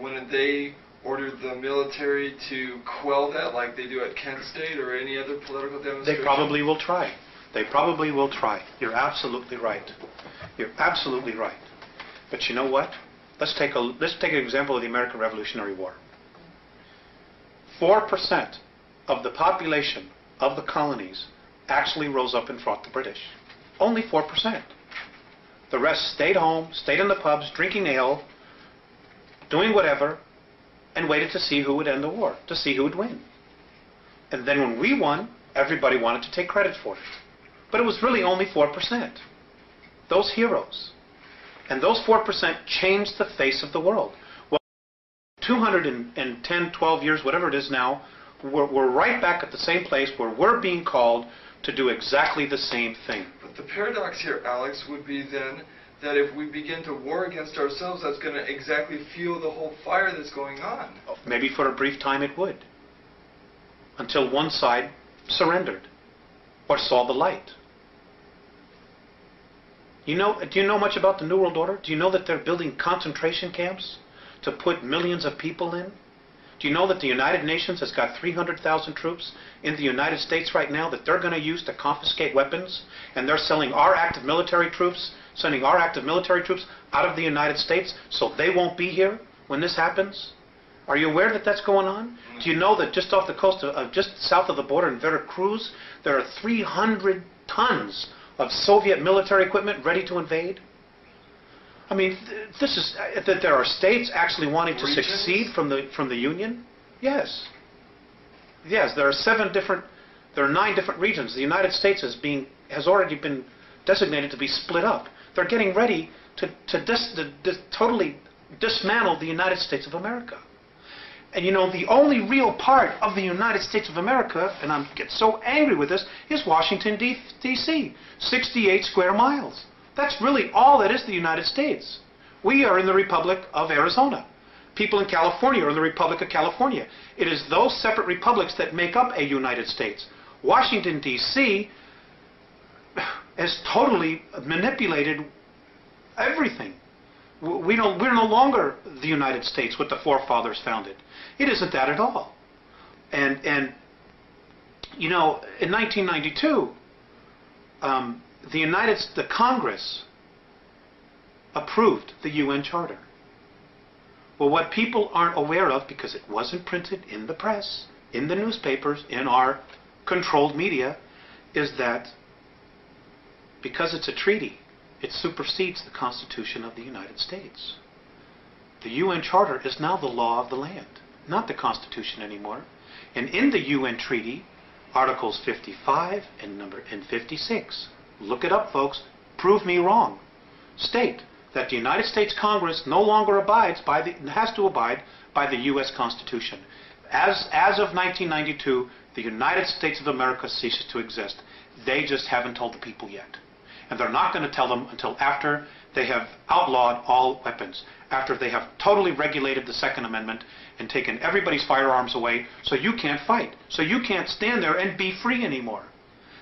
wouldn't they order the military to quell that like they do at Kent State or any other political demonstration? They probably will try. They probably will try. You're absolutely right. You're absolutely right. But you know what? Let's take a let's take an example of the American Revolutionary War. Four percent of the population of the colonies actually rose up and fought the British. Only four percent. The rest stayed home, stayed in the pubs, drinking ale, doing whatever, and waited to see who would end the war, to see who would win. And then when we won, everybody wanted to take credit for it. But it was really only 4%. Those heroes. And those 4% changed the face of the world. Well, 210, 12 years, whatever it is now, we're, we're right back at the same place where we're being called to do exactly the same thing. The paradox here, Alex, would be then that if we begin to war against ourselves, that's going to exactly fuel the whole fire that's going on. Oh, maybe for a brief time it would, until one side surrendered or saw the light. You know, do you know much about the New World Order? Do you know that they're building concentration camps to put millions of people in? Do you know that the United Nations has got 300,000 troops in the United States right now that they're going to use to confiscate weapons? And they're selling our active military troops, sending our active military troops out of the United States so they won't be here when this happens? Are you aware that that's going on? Do you know that just off the coast of, just south of the border in Veracruz, there are 300 tons of Soviet military equipment ready to invade? I mean, th- this is uh, that there are states actually wanting to Regions? succeed from the from the union. Yes, yes, there are seven different, there are nine different regions. The United States is being has already been designated to be split up. They're getting ready to to, dis, to, dis, totally dismantle the United States of America. And you know, the only real part of the United States of America, and I get so angry with this, is Washington, D.C., 68 square miles. That's really all that is the United States. We are in the Republic of Arizona. People in California are in the Republic of California. It is those separate republics that make up a United States. Washington, D.C. has totally manipulated everything. We don't, we're no longer the United States, what the forefathers founded. It isn't that at all. And, and you know, in 1992, um, the United, the Congress approved the UN Charter. Well, what people aren't aware of, because it wasn't printed in the press, in the newspapers, in our controlled media, is that because it's a treaty, it supersedes the Constitution of the United States. The UN Charter is now the law of the land, not the Constitution anymore. And in the UN Treaty, Articles 55 and number and 56, look it up, folks. Prove me wrong. State that the United States Congress no longer abides by the has to abide by the U.S. Constitution. As as of 1992, the United States of America ceases to exist. They just haven't told the people yet. And they're not going to tell them until after they have outlawed all weapons, after they have totally regulated the Second Amendment and taken everybody's firearms away so you can't fight, so you can't stand there and be free anymore.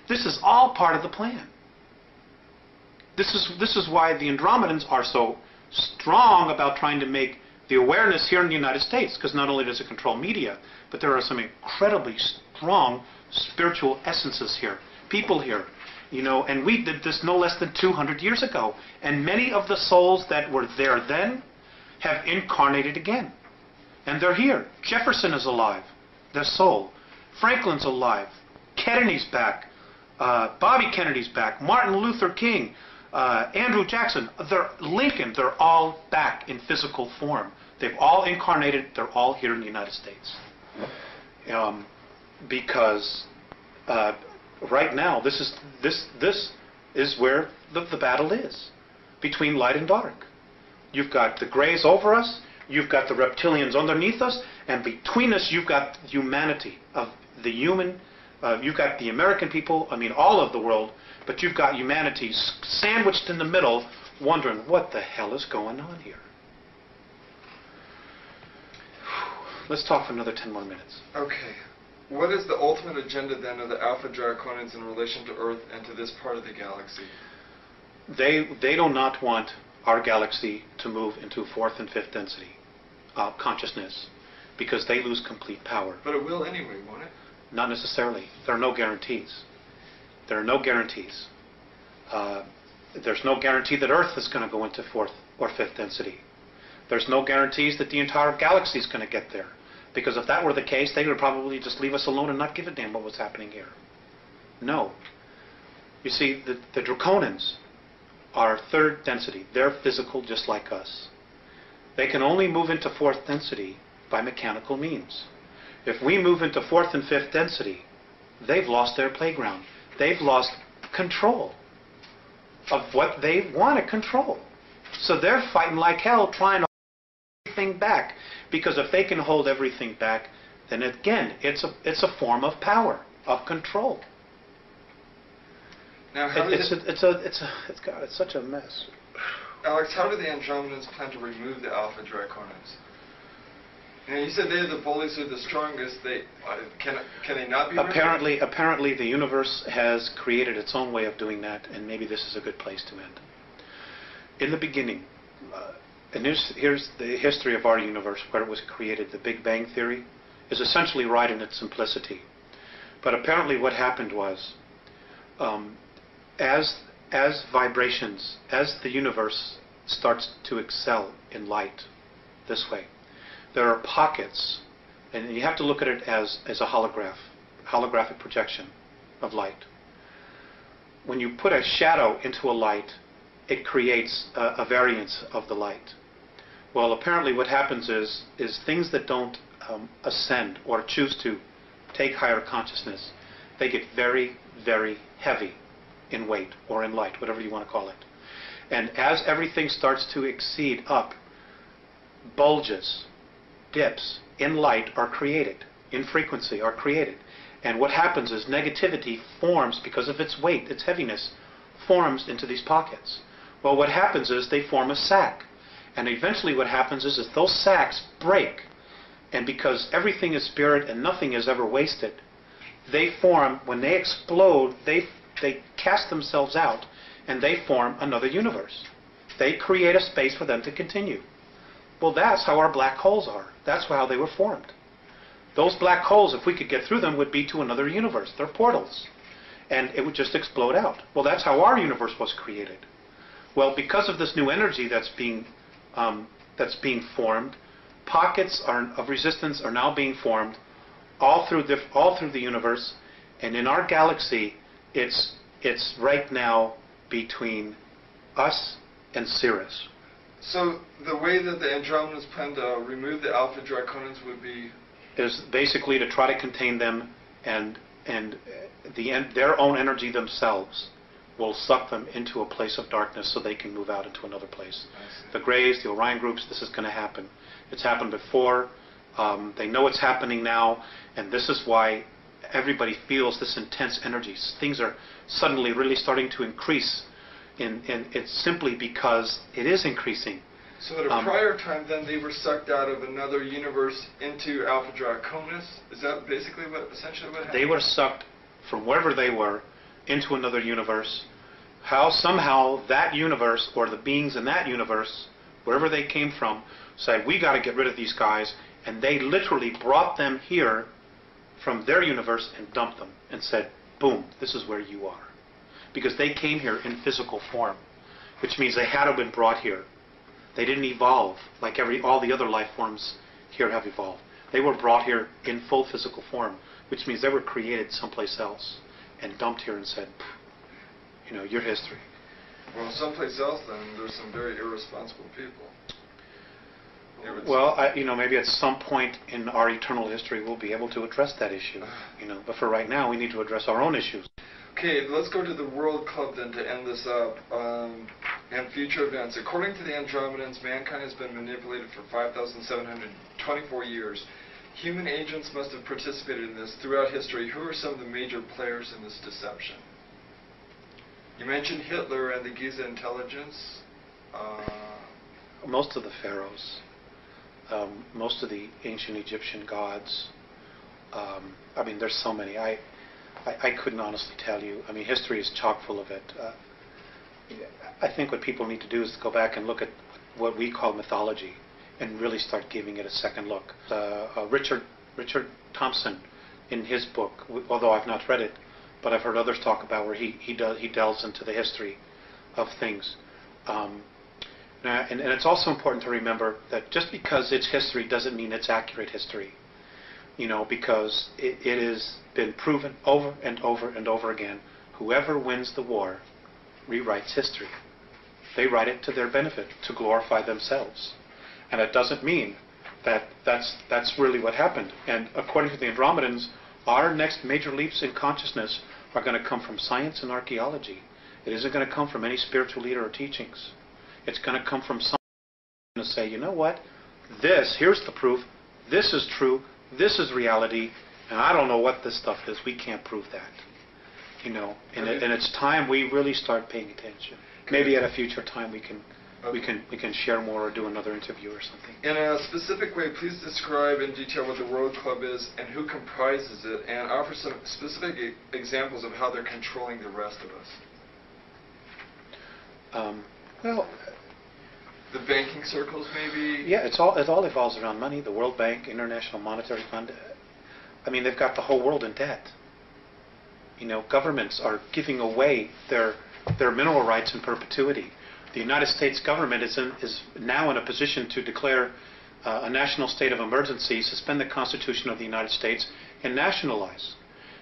This is all part of the plan. This is, this is why the Andromedans are so strong about trying to make the awareness here in the United States, because not only does it control media, but there are some incredibly strong spiritual essences here, people here, you know, and we did this no less than 200 years ago. And many of the souls that were there then have incarnated again. And they're here. Jefferson is alive, their soul. Franklin's alive. Kennedy's back. Uh, Bobby Kennedy's back. Martin Luther King. Uh, Andrew Jackson. They're Lincoln. They're all back in physical form. They've all incarnated. They're all here in the United States. Um, because uh, right now, this is this this is where the, the battle is between light and dark. You've got the grays over us, you've got the reptilians underneath us, and between us, you've got humanity of the human. Uh, you've got the American people. I mean, all of the world, but you've got humanity sandwiched in the middle, wondering what the hell is going on here. Let's talk for another 10 more minutes. Okay. What is the ultimate agenda then of the Alpha Draconians in relation to Earth and to this part of the galaxy? They, they do not want our galaxy to move into fourth and fifth density uh, consciousness because they lose complete power. But it will anyway, won't it? Not necessarily. There are no guarantees. There are no guarantees. Uh, there's no guarantee that Earth is going to go into fourth or fifth density. There's no guarantees that the entire galaxy is going to get there. Because if that were the case, they would probably just leave us alone and not give a damn what was happening here. No. You see, the, the Draconians are third density. They're physical just like us. They can only move into fourth density by mechanical means. If we move into fourth and fifth density, they've lost their playground. They've lost control of what they want to control. So they're fighting like hell trying to hold everything back. Because if they can hold everything back, then again, it's a, it's a form of power, of control. Now, how It- It's, a- it's a, it's a, it's, God, it's such a mess. Alex, how do the Andromedans plan to remove the Alpha Draconans? You you said they're the bullies who are the strongest. They uh, can can they not be? removed? Apparently, apparently the universe has created its own way of doing that, and maybe this is a good place to end. In the beginning, uh, and here's, here's the history of our universe, where it was created. The Big Bang Theory is essentially right in its simplicity. But apparently what happened was, um, as, as vibrations, as the universe starts to excel in light this way, there are pockets, and you have to look at it as, as a holograph, holographic projection of light. When you put a shadow into a light, it creates a, a variance of the light. Well, apparently what happens is, is things that don't um, ascend or choose to take higher consciousness, they get very, very heavy in weight or in light, whatever you want to call it. And as everything starts to exceed up, bulges, dips in light are created, in frequency are created. And what happens is negativity forms because of its weight, its heaviness, forms into these pockets. Well, what happens is they form a sack. And eventually what happens is, is those sacks break. And because everything is spirit and nothing is ever wasted, they form, when they explode, they, they cast themselves out and they form another universe. They create a space for them to continue. Well, that's how our black holes are. That's how they were formed. Those black holes, if we could get through them, would be to another universe. They're portals. And it would just explode out. Well, that's how our universe was created. Well, because of this new energy that's being, um, that's being formed, pockets are, of resistance are now being formed all through, the, all through the universe. And in our galaxy, it's, it's right now between us and Sirius. So the way that the Andromedans plan to remove the Alpha Draconans would be is basically to try to contain them and and the en- their own energy themselves will suck them into a place of darkness so they can move out into another place. The Greys, the Orion groups, this is going to happen. It's happened before. Um, they know it's happening now, and this is why everybody feels this intense energy. Things are suddenly really starting to increase. In, in, it's simply because it is increasing. So at a Um, prior time, then they were sucked out of another universe into Alpha Draconis. Is that basically what essentially what happened? They were sucked from wherever they were into another universe. How somehow that universe or the beings in that universe, wherever they came from, said, we got to get rid of these guys. And they literally brought them here from their universe and dumped them and said, boom, this is where you are. Because they came here in physical form, which means they had to have been brought here. They didn't evolve like every all the other life forms here have evolved. They were brought here in full physical form, which means they were created someplace else and dumped here and said, you know, your history. Well, someplace else, then there's some very irresponsible people. Well, I, you know, maybe at some point in our eternal history we'll be able to address that issue. You know, but for right now we need to address our own issues. Okay, let's go to the World Club then to end this up. Um, and future events. According to the Andromedans, mankind has been manipulated for 5,724 years. Human agents must have participated in this throughout history. Who are some of the major players in this deception? You mentioned Hitler and the Giza intelligence. Uh, Most of the pharaohs, um, most of the ancient Egyptian gods. Um, I mean, there's so many. I, I, I couldn't honestly tell you. I mean, history is chock full of it. Uh, I think what people need to do is go back and look at what we call mythology and really start giving it a second look. Uh, uh, Richard Richard Thompson, in his book, although I've not read it, but I've heard others talk about where he he he delves into the history of things. Um, and, and it's also important to remember that just because it's history doesn't mean it's accurate history. You know, because it, it has been proven over and over and over again. Whoever wins the war rewrites history. They write it to their benefit, to glorify themselves. And it doesn't mean that that's, that's really what happened. And according to the Andromedans, our next major leaps in consciousness are going to come from science and archaeology. It isn't going to come from any spiritual leader or teachings. It's going to come from someone to say, you know what? this, here's the proof, this is true, this is reality, and I don't know what this stuff is, we can't prove that. You know, and it- and it's time we really start paying attention. Maybe at a future time, we can, we can, we can share more or do another interview or something. In a specific way, please describe in detail what the World Club is and who comprises it, and offer some specific e- examples of how they're controlling the rest of us. Um, Well, The banking circles, maybe? Yeah, it's all, it all evolves around money, the World Bank, International Monetary Fund. I mean, they've got the whole world in debt. You know, governments are giving away their, their mineral rights in perpetuity. The United States government is, in, is now in a position to declare uh, a national state of emergency, suspend the Constitution of the United States, and nationalize.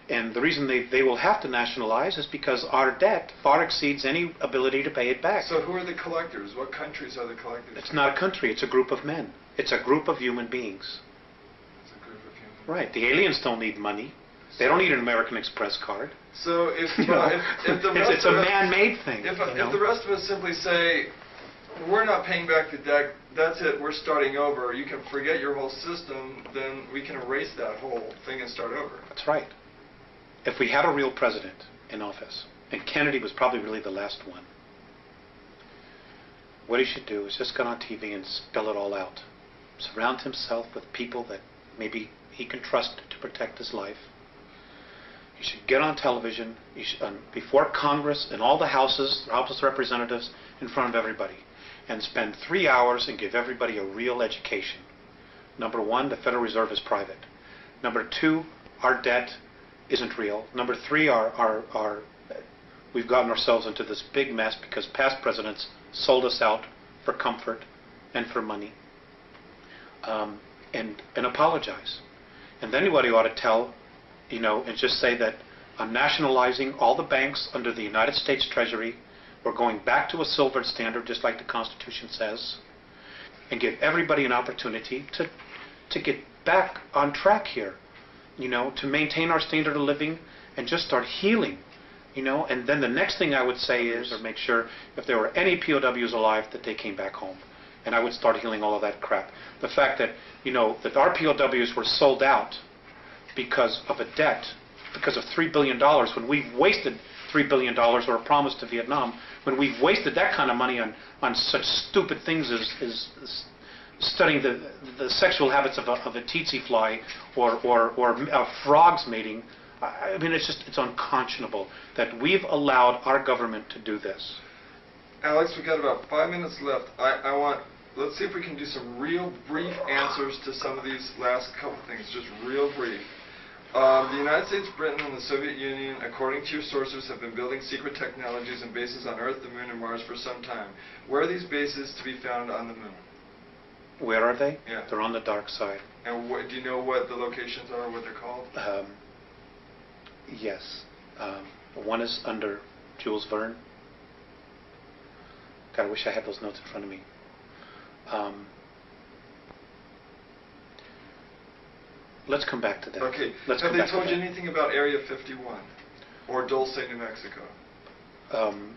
And the reason they, they will have to nationalize is because our debt far exceeds any ability to pay it back. So who are the collectors? What countries are the collectors? It's not a country, it's a group of men. It's a group of human beings. It's a group of humans. Right. The aliens don't need money. They don't need an American Express card. So if, You know, if, if the it's, rest it's a man-made thing. If, if the rest of us simply say, we're not paying back the debt, that's it, we're starting over, you can forget your whole system, then we can erase that whole thing and start over. That's right. If we had a real president in office, and Kennedy was probably really the last one, what he should do is just get on TV and spell it all out. Surround himself with people that maybe he can trust to protect his life. He should get on television should, um, before Congress and all the houses, the House of Representatives, in front of everybody, and spend three hours and give everybody a real education. Number one, the Federal Reserve is private. Number two, our debt isn't real. Number three, our, we've gotten ourselves into this big mess because past presidents sold us out for comfort and for money. Um, and, and apologize. And then what he ought to tell, you know, and just say that I'm nationalizing all the banks under the United States Treasury. We're going back to a silver standard, just like the Constitution says, and give everybody an opportunity to, to get back on track here, you know, to maintain our standard of living and just start healing, you know. And then the next thing I would say is, or make sure if there were any POWs alive, that they came back home. And I would start healing all of that crap. The fact that, you know, that our POWs were sold out because of a debt, because of $3 billion, when we've wasted $3 billion or a promise to Vietnam, when we've wasted that kind of money on, on such stupid things as, as, as studying the, the sexual habits of a, of a tsetse fly or, or, or frogs mating, I I mean, it's just, it's unconscionable that we've allowed our government to do this. Alex, we got about five minutes left. I, I want, let's see if we can do some real brief answers to some of these last couple things, just real brief. Um, the United States, Britain, and the Soviet Union, according to your sources, have been building secret technologies and bases on Earth, the Moon, and Mars for some time. Where are these bases to be found on the Moon? Where are they? Yeah. They're on the dark side. And what, do you know what the locations are, what they're called? Um, yes. Um, one is under Jules Verne. God, I wish I had those notes in front of me. Um, let's come back to that. Okay. Let's Have come they back to told you anything about Area 51 or Dulce, New Mexico? Um,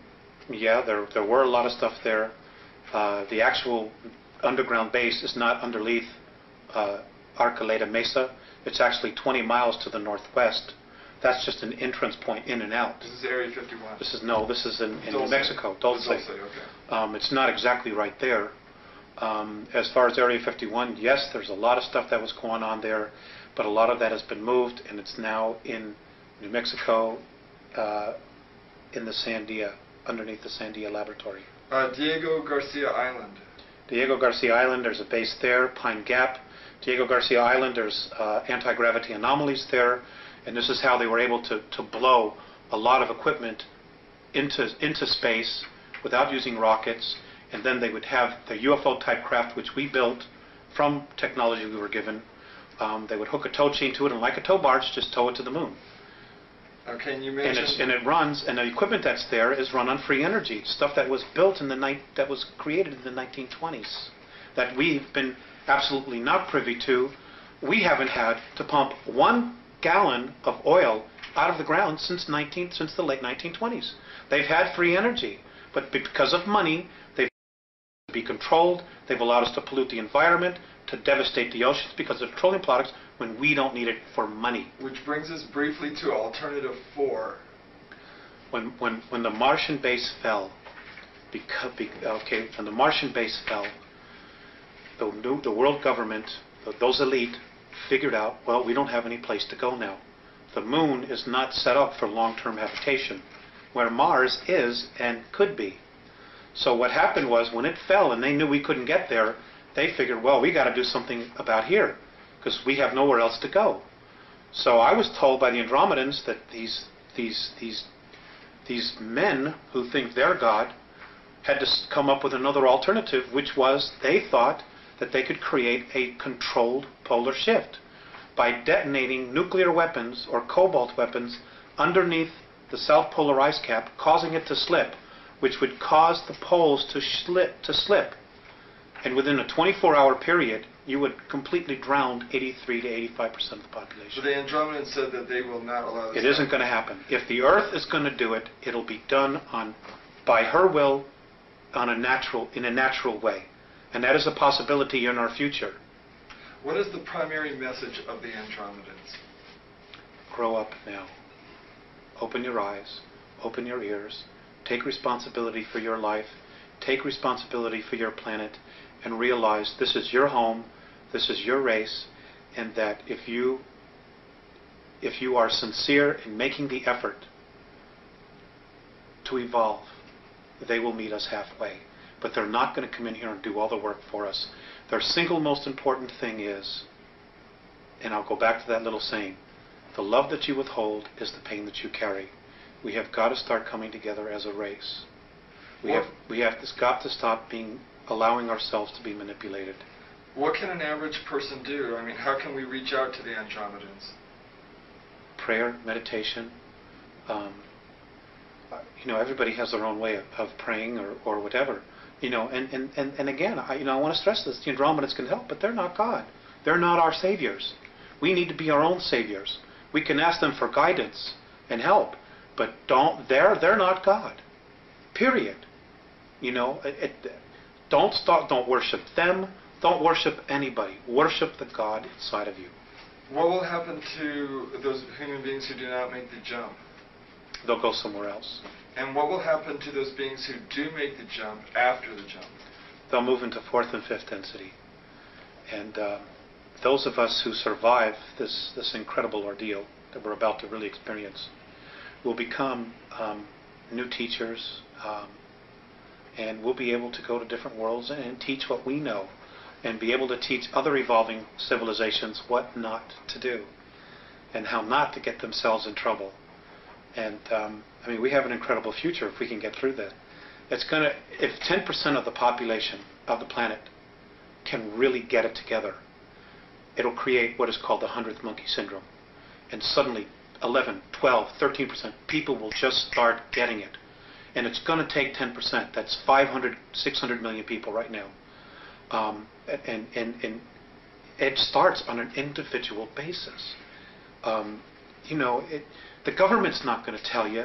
yeah, there there were a lot of stuff there. Uh, the actual underground base is not underneath uh, Archuleta Mesa. It's actually 20 miles to the northwest. That's just an entrance point in and out. This is Area 51. This is no, this is in, in New. Mexico, Dulce. Dulce, okay. Um, it's not exactly right there. Um, as far as Area 51, yes, there's a lot of stuff that was going on there, but a lot of that has been moved, and it's now in New Mexico, uh, in the Sandia, underneath the Sandia Laboratory. Uh, Diego Garcia Island. Diego Garcia Island, there's a base there. Pine Gap, Diego Garcia Island, there's uh, anti-gravity anomalies there, and this is how they were able to, to blow a lot of equipment into, into space without using rockets, and then they would have the UFO-type craft, which we built from technology we were given. Um, they would hook a tow chain to it, and like a tow barge, just tow it to the moon. And you And, it's, and it runs, and the equipment that's there is run on free energy, stuff that was built in the night, that was created in the 1920s, that we've been absolutely not privy to. We haven't had to pump one gallon of oil out of the ground since 19, since the late 1920s. They've had free energy, but because of money, they've be controlled. They've allowed us to pollute the environment, to devastate the oceans because of petroleum products when we don't need it for money. Which brings us briefly to alternative four. When, when, when the Martian base fell, because, okay, when the Martian base fell, the, new, the world government, those elite, figured out, well, we don't have any place to go now. The moon is not set up for long-term habitation, where Mars is and could be. So what happened was when it fell and they knew we couldn't get there, they figured, well, we got to do something about here because we have nowhere else to go. So I was told by the Andromedans that these these these these men who think they're God had to come up with another alternative, which was they thought that they could create a controlled polar shift by detonating nuclear weapons or cobalt weapons underneath the south polar ice cap, causing it to slip, which would cause the poles to slip, to slip. And within a 24-hour period, you would completely drown 83 to 85 percent of the population. But the Andromedans said that they will not allow this. It isn't going to happen. If the Earth is going to do it, it'll be done on, by her will, on a natural, in a natural way, and that is a possibility in our future. What is the primary message of the Andromedans? Grow up now. Open your eyes. Open your ears. Take responsibility for your life. Take responsibility for your planet and realize this is your home, this is your race, and that if you if you are sincere in making the effort to evolve, they will meet us halfway. But they're not going to come in here and do all the work for us. Their single most important thing is, and I'll go back to that little saying, the love that you withhold is the pain that you carry. We have got to start coming together as a race. We have we have got to stop being allowing ourselves to be manipulated. What can an average person do? I mean, how can we reach out to the Andromedans? Prayer, meditation. Um, you know, everybody has their own way of, of praying or, or whatever. You know, and, and, and, and again, I, you know, I want to stress this: the Andromedans can help, but they're not God. They're not our saviors. We need to be our own saviors. We can ask them for guidance and help, but don't. They're they're not God. Period. You know, it, it, don't start, don't worship them. Don't worship anybody. Worship the God inside of you. What will happen to those human beings who do not make the jump? They'll go somewhere else. And what will happen to those beings who do make the jump after the jump? They'll move into fourth and fifth density. And uh, those of us who survive this, this incredible ordeal that we're about to really experience will become um, new teachers, um, and we'll be able to go to different worlds and teach what we know and be able to teach other evolving civilizations what not to do and how not to get themselves in trouble. And um, I mean, we have an incredible future if we can get through that. It's going to, if 10% of the population of the planet can really get it together, it'll create what is called the 100th monkey syndrome. And suddenly, 11, 12, 13% people will just start getting it and it's going to take 10%. That's 500, 600 million people right now. Um, and, and, and it starts on an individual basis. Um, you know, it, the government's not going to tell you.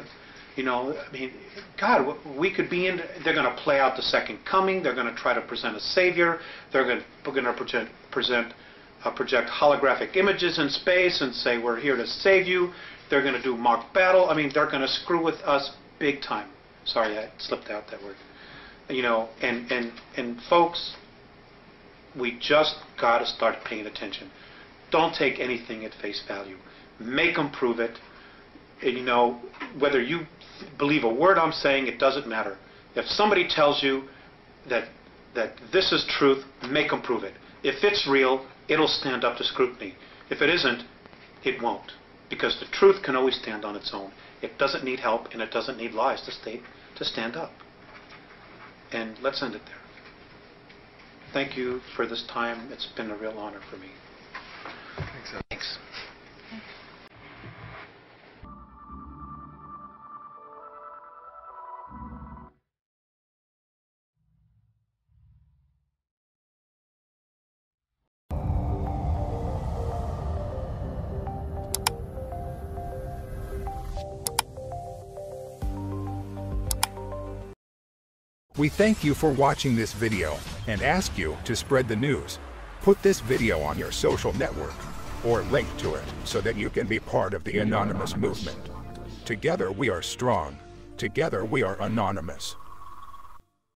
You know, I mean, God, we could be in. They're going to play out the second coming. They're going to try to present a savior. They're going to, present, present uh, project holographic images in space and say we're here to save you. They're going to do mock battle. I mean, they're going to screw with us big time. Sorry, I slipped out that word. You know, and and and folks, we just got to start paying attention. Don't take anything at face value. Make them prove it. And, you know, whether you believe a word I'm saying, it doesn't matter. If somebody tells you that that this is truth, make them prove it. If it's real, it'll stand up to scrutiny. If it isn't, it won't. Because the truth can always stand on its own. It doesn't need help and it doesn't need lies to stay to stand up. And let's end it there. Thank you for this time. It's been a real honor for me. Thanks. Thanks. We thank you for watching this video and ask you to spread the news. Put this video on your social network or link to it so that you can be part of the anonymous movement. Together we are strong. Together we are anonymous.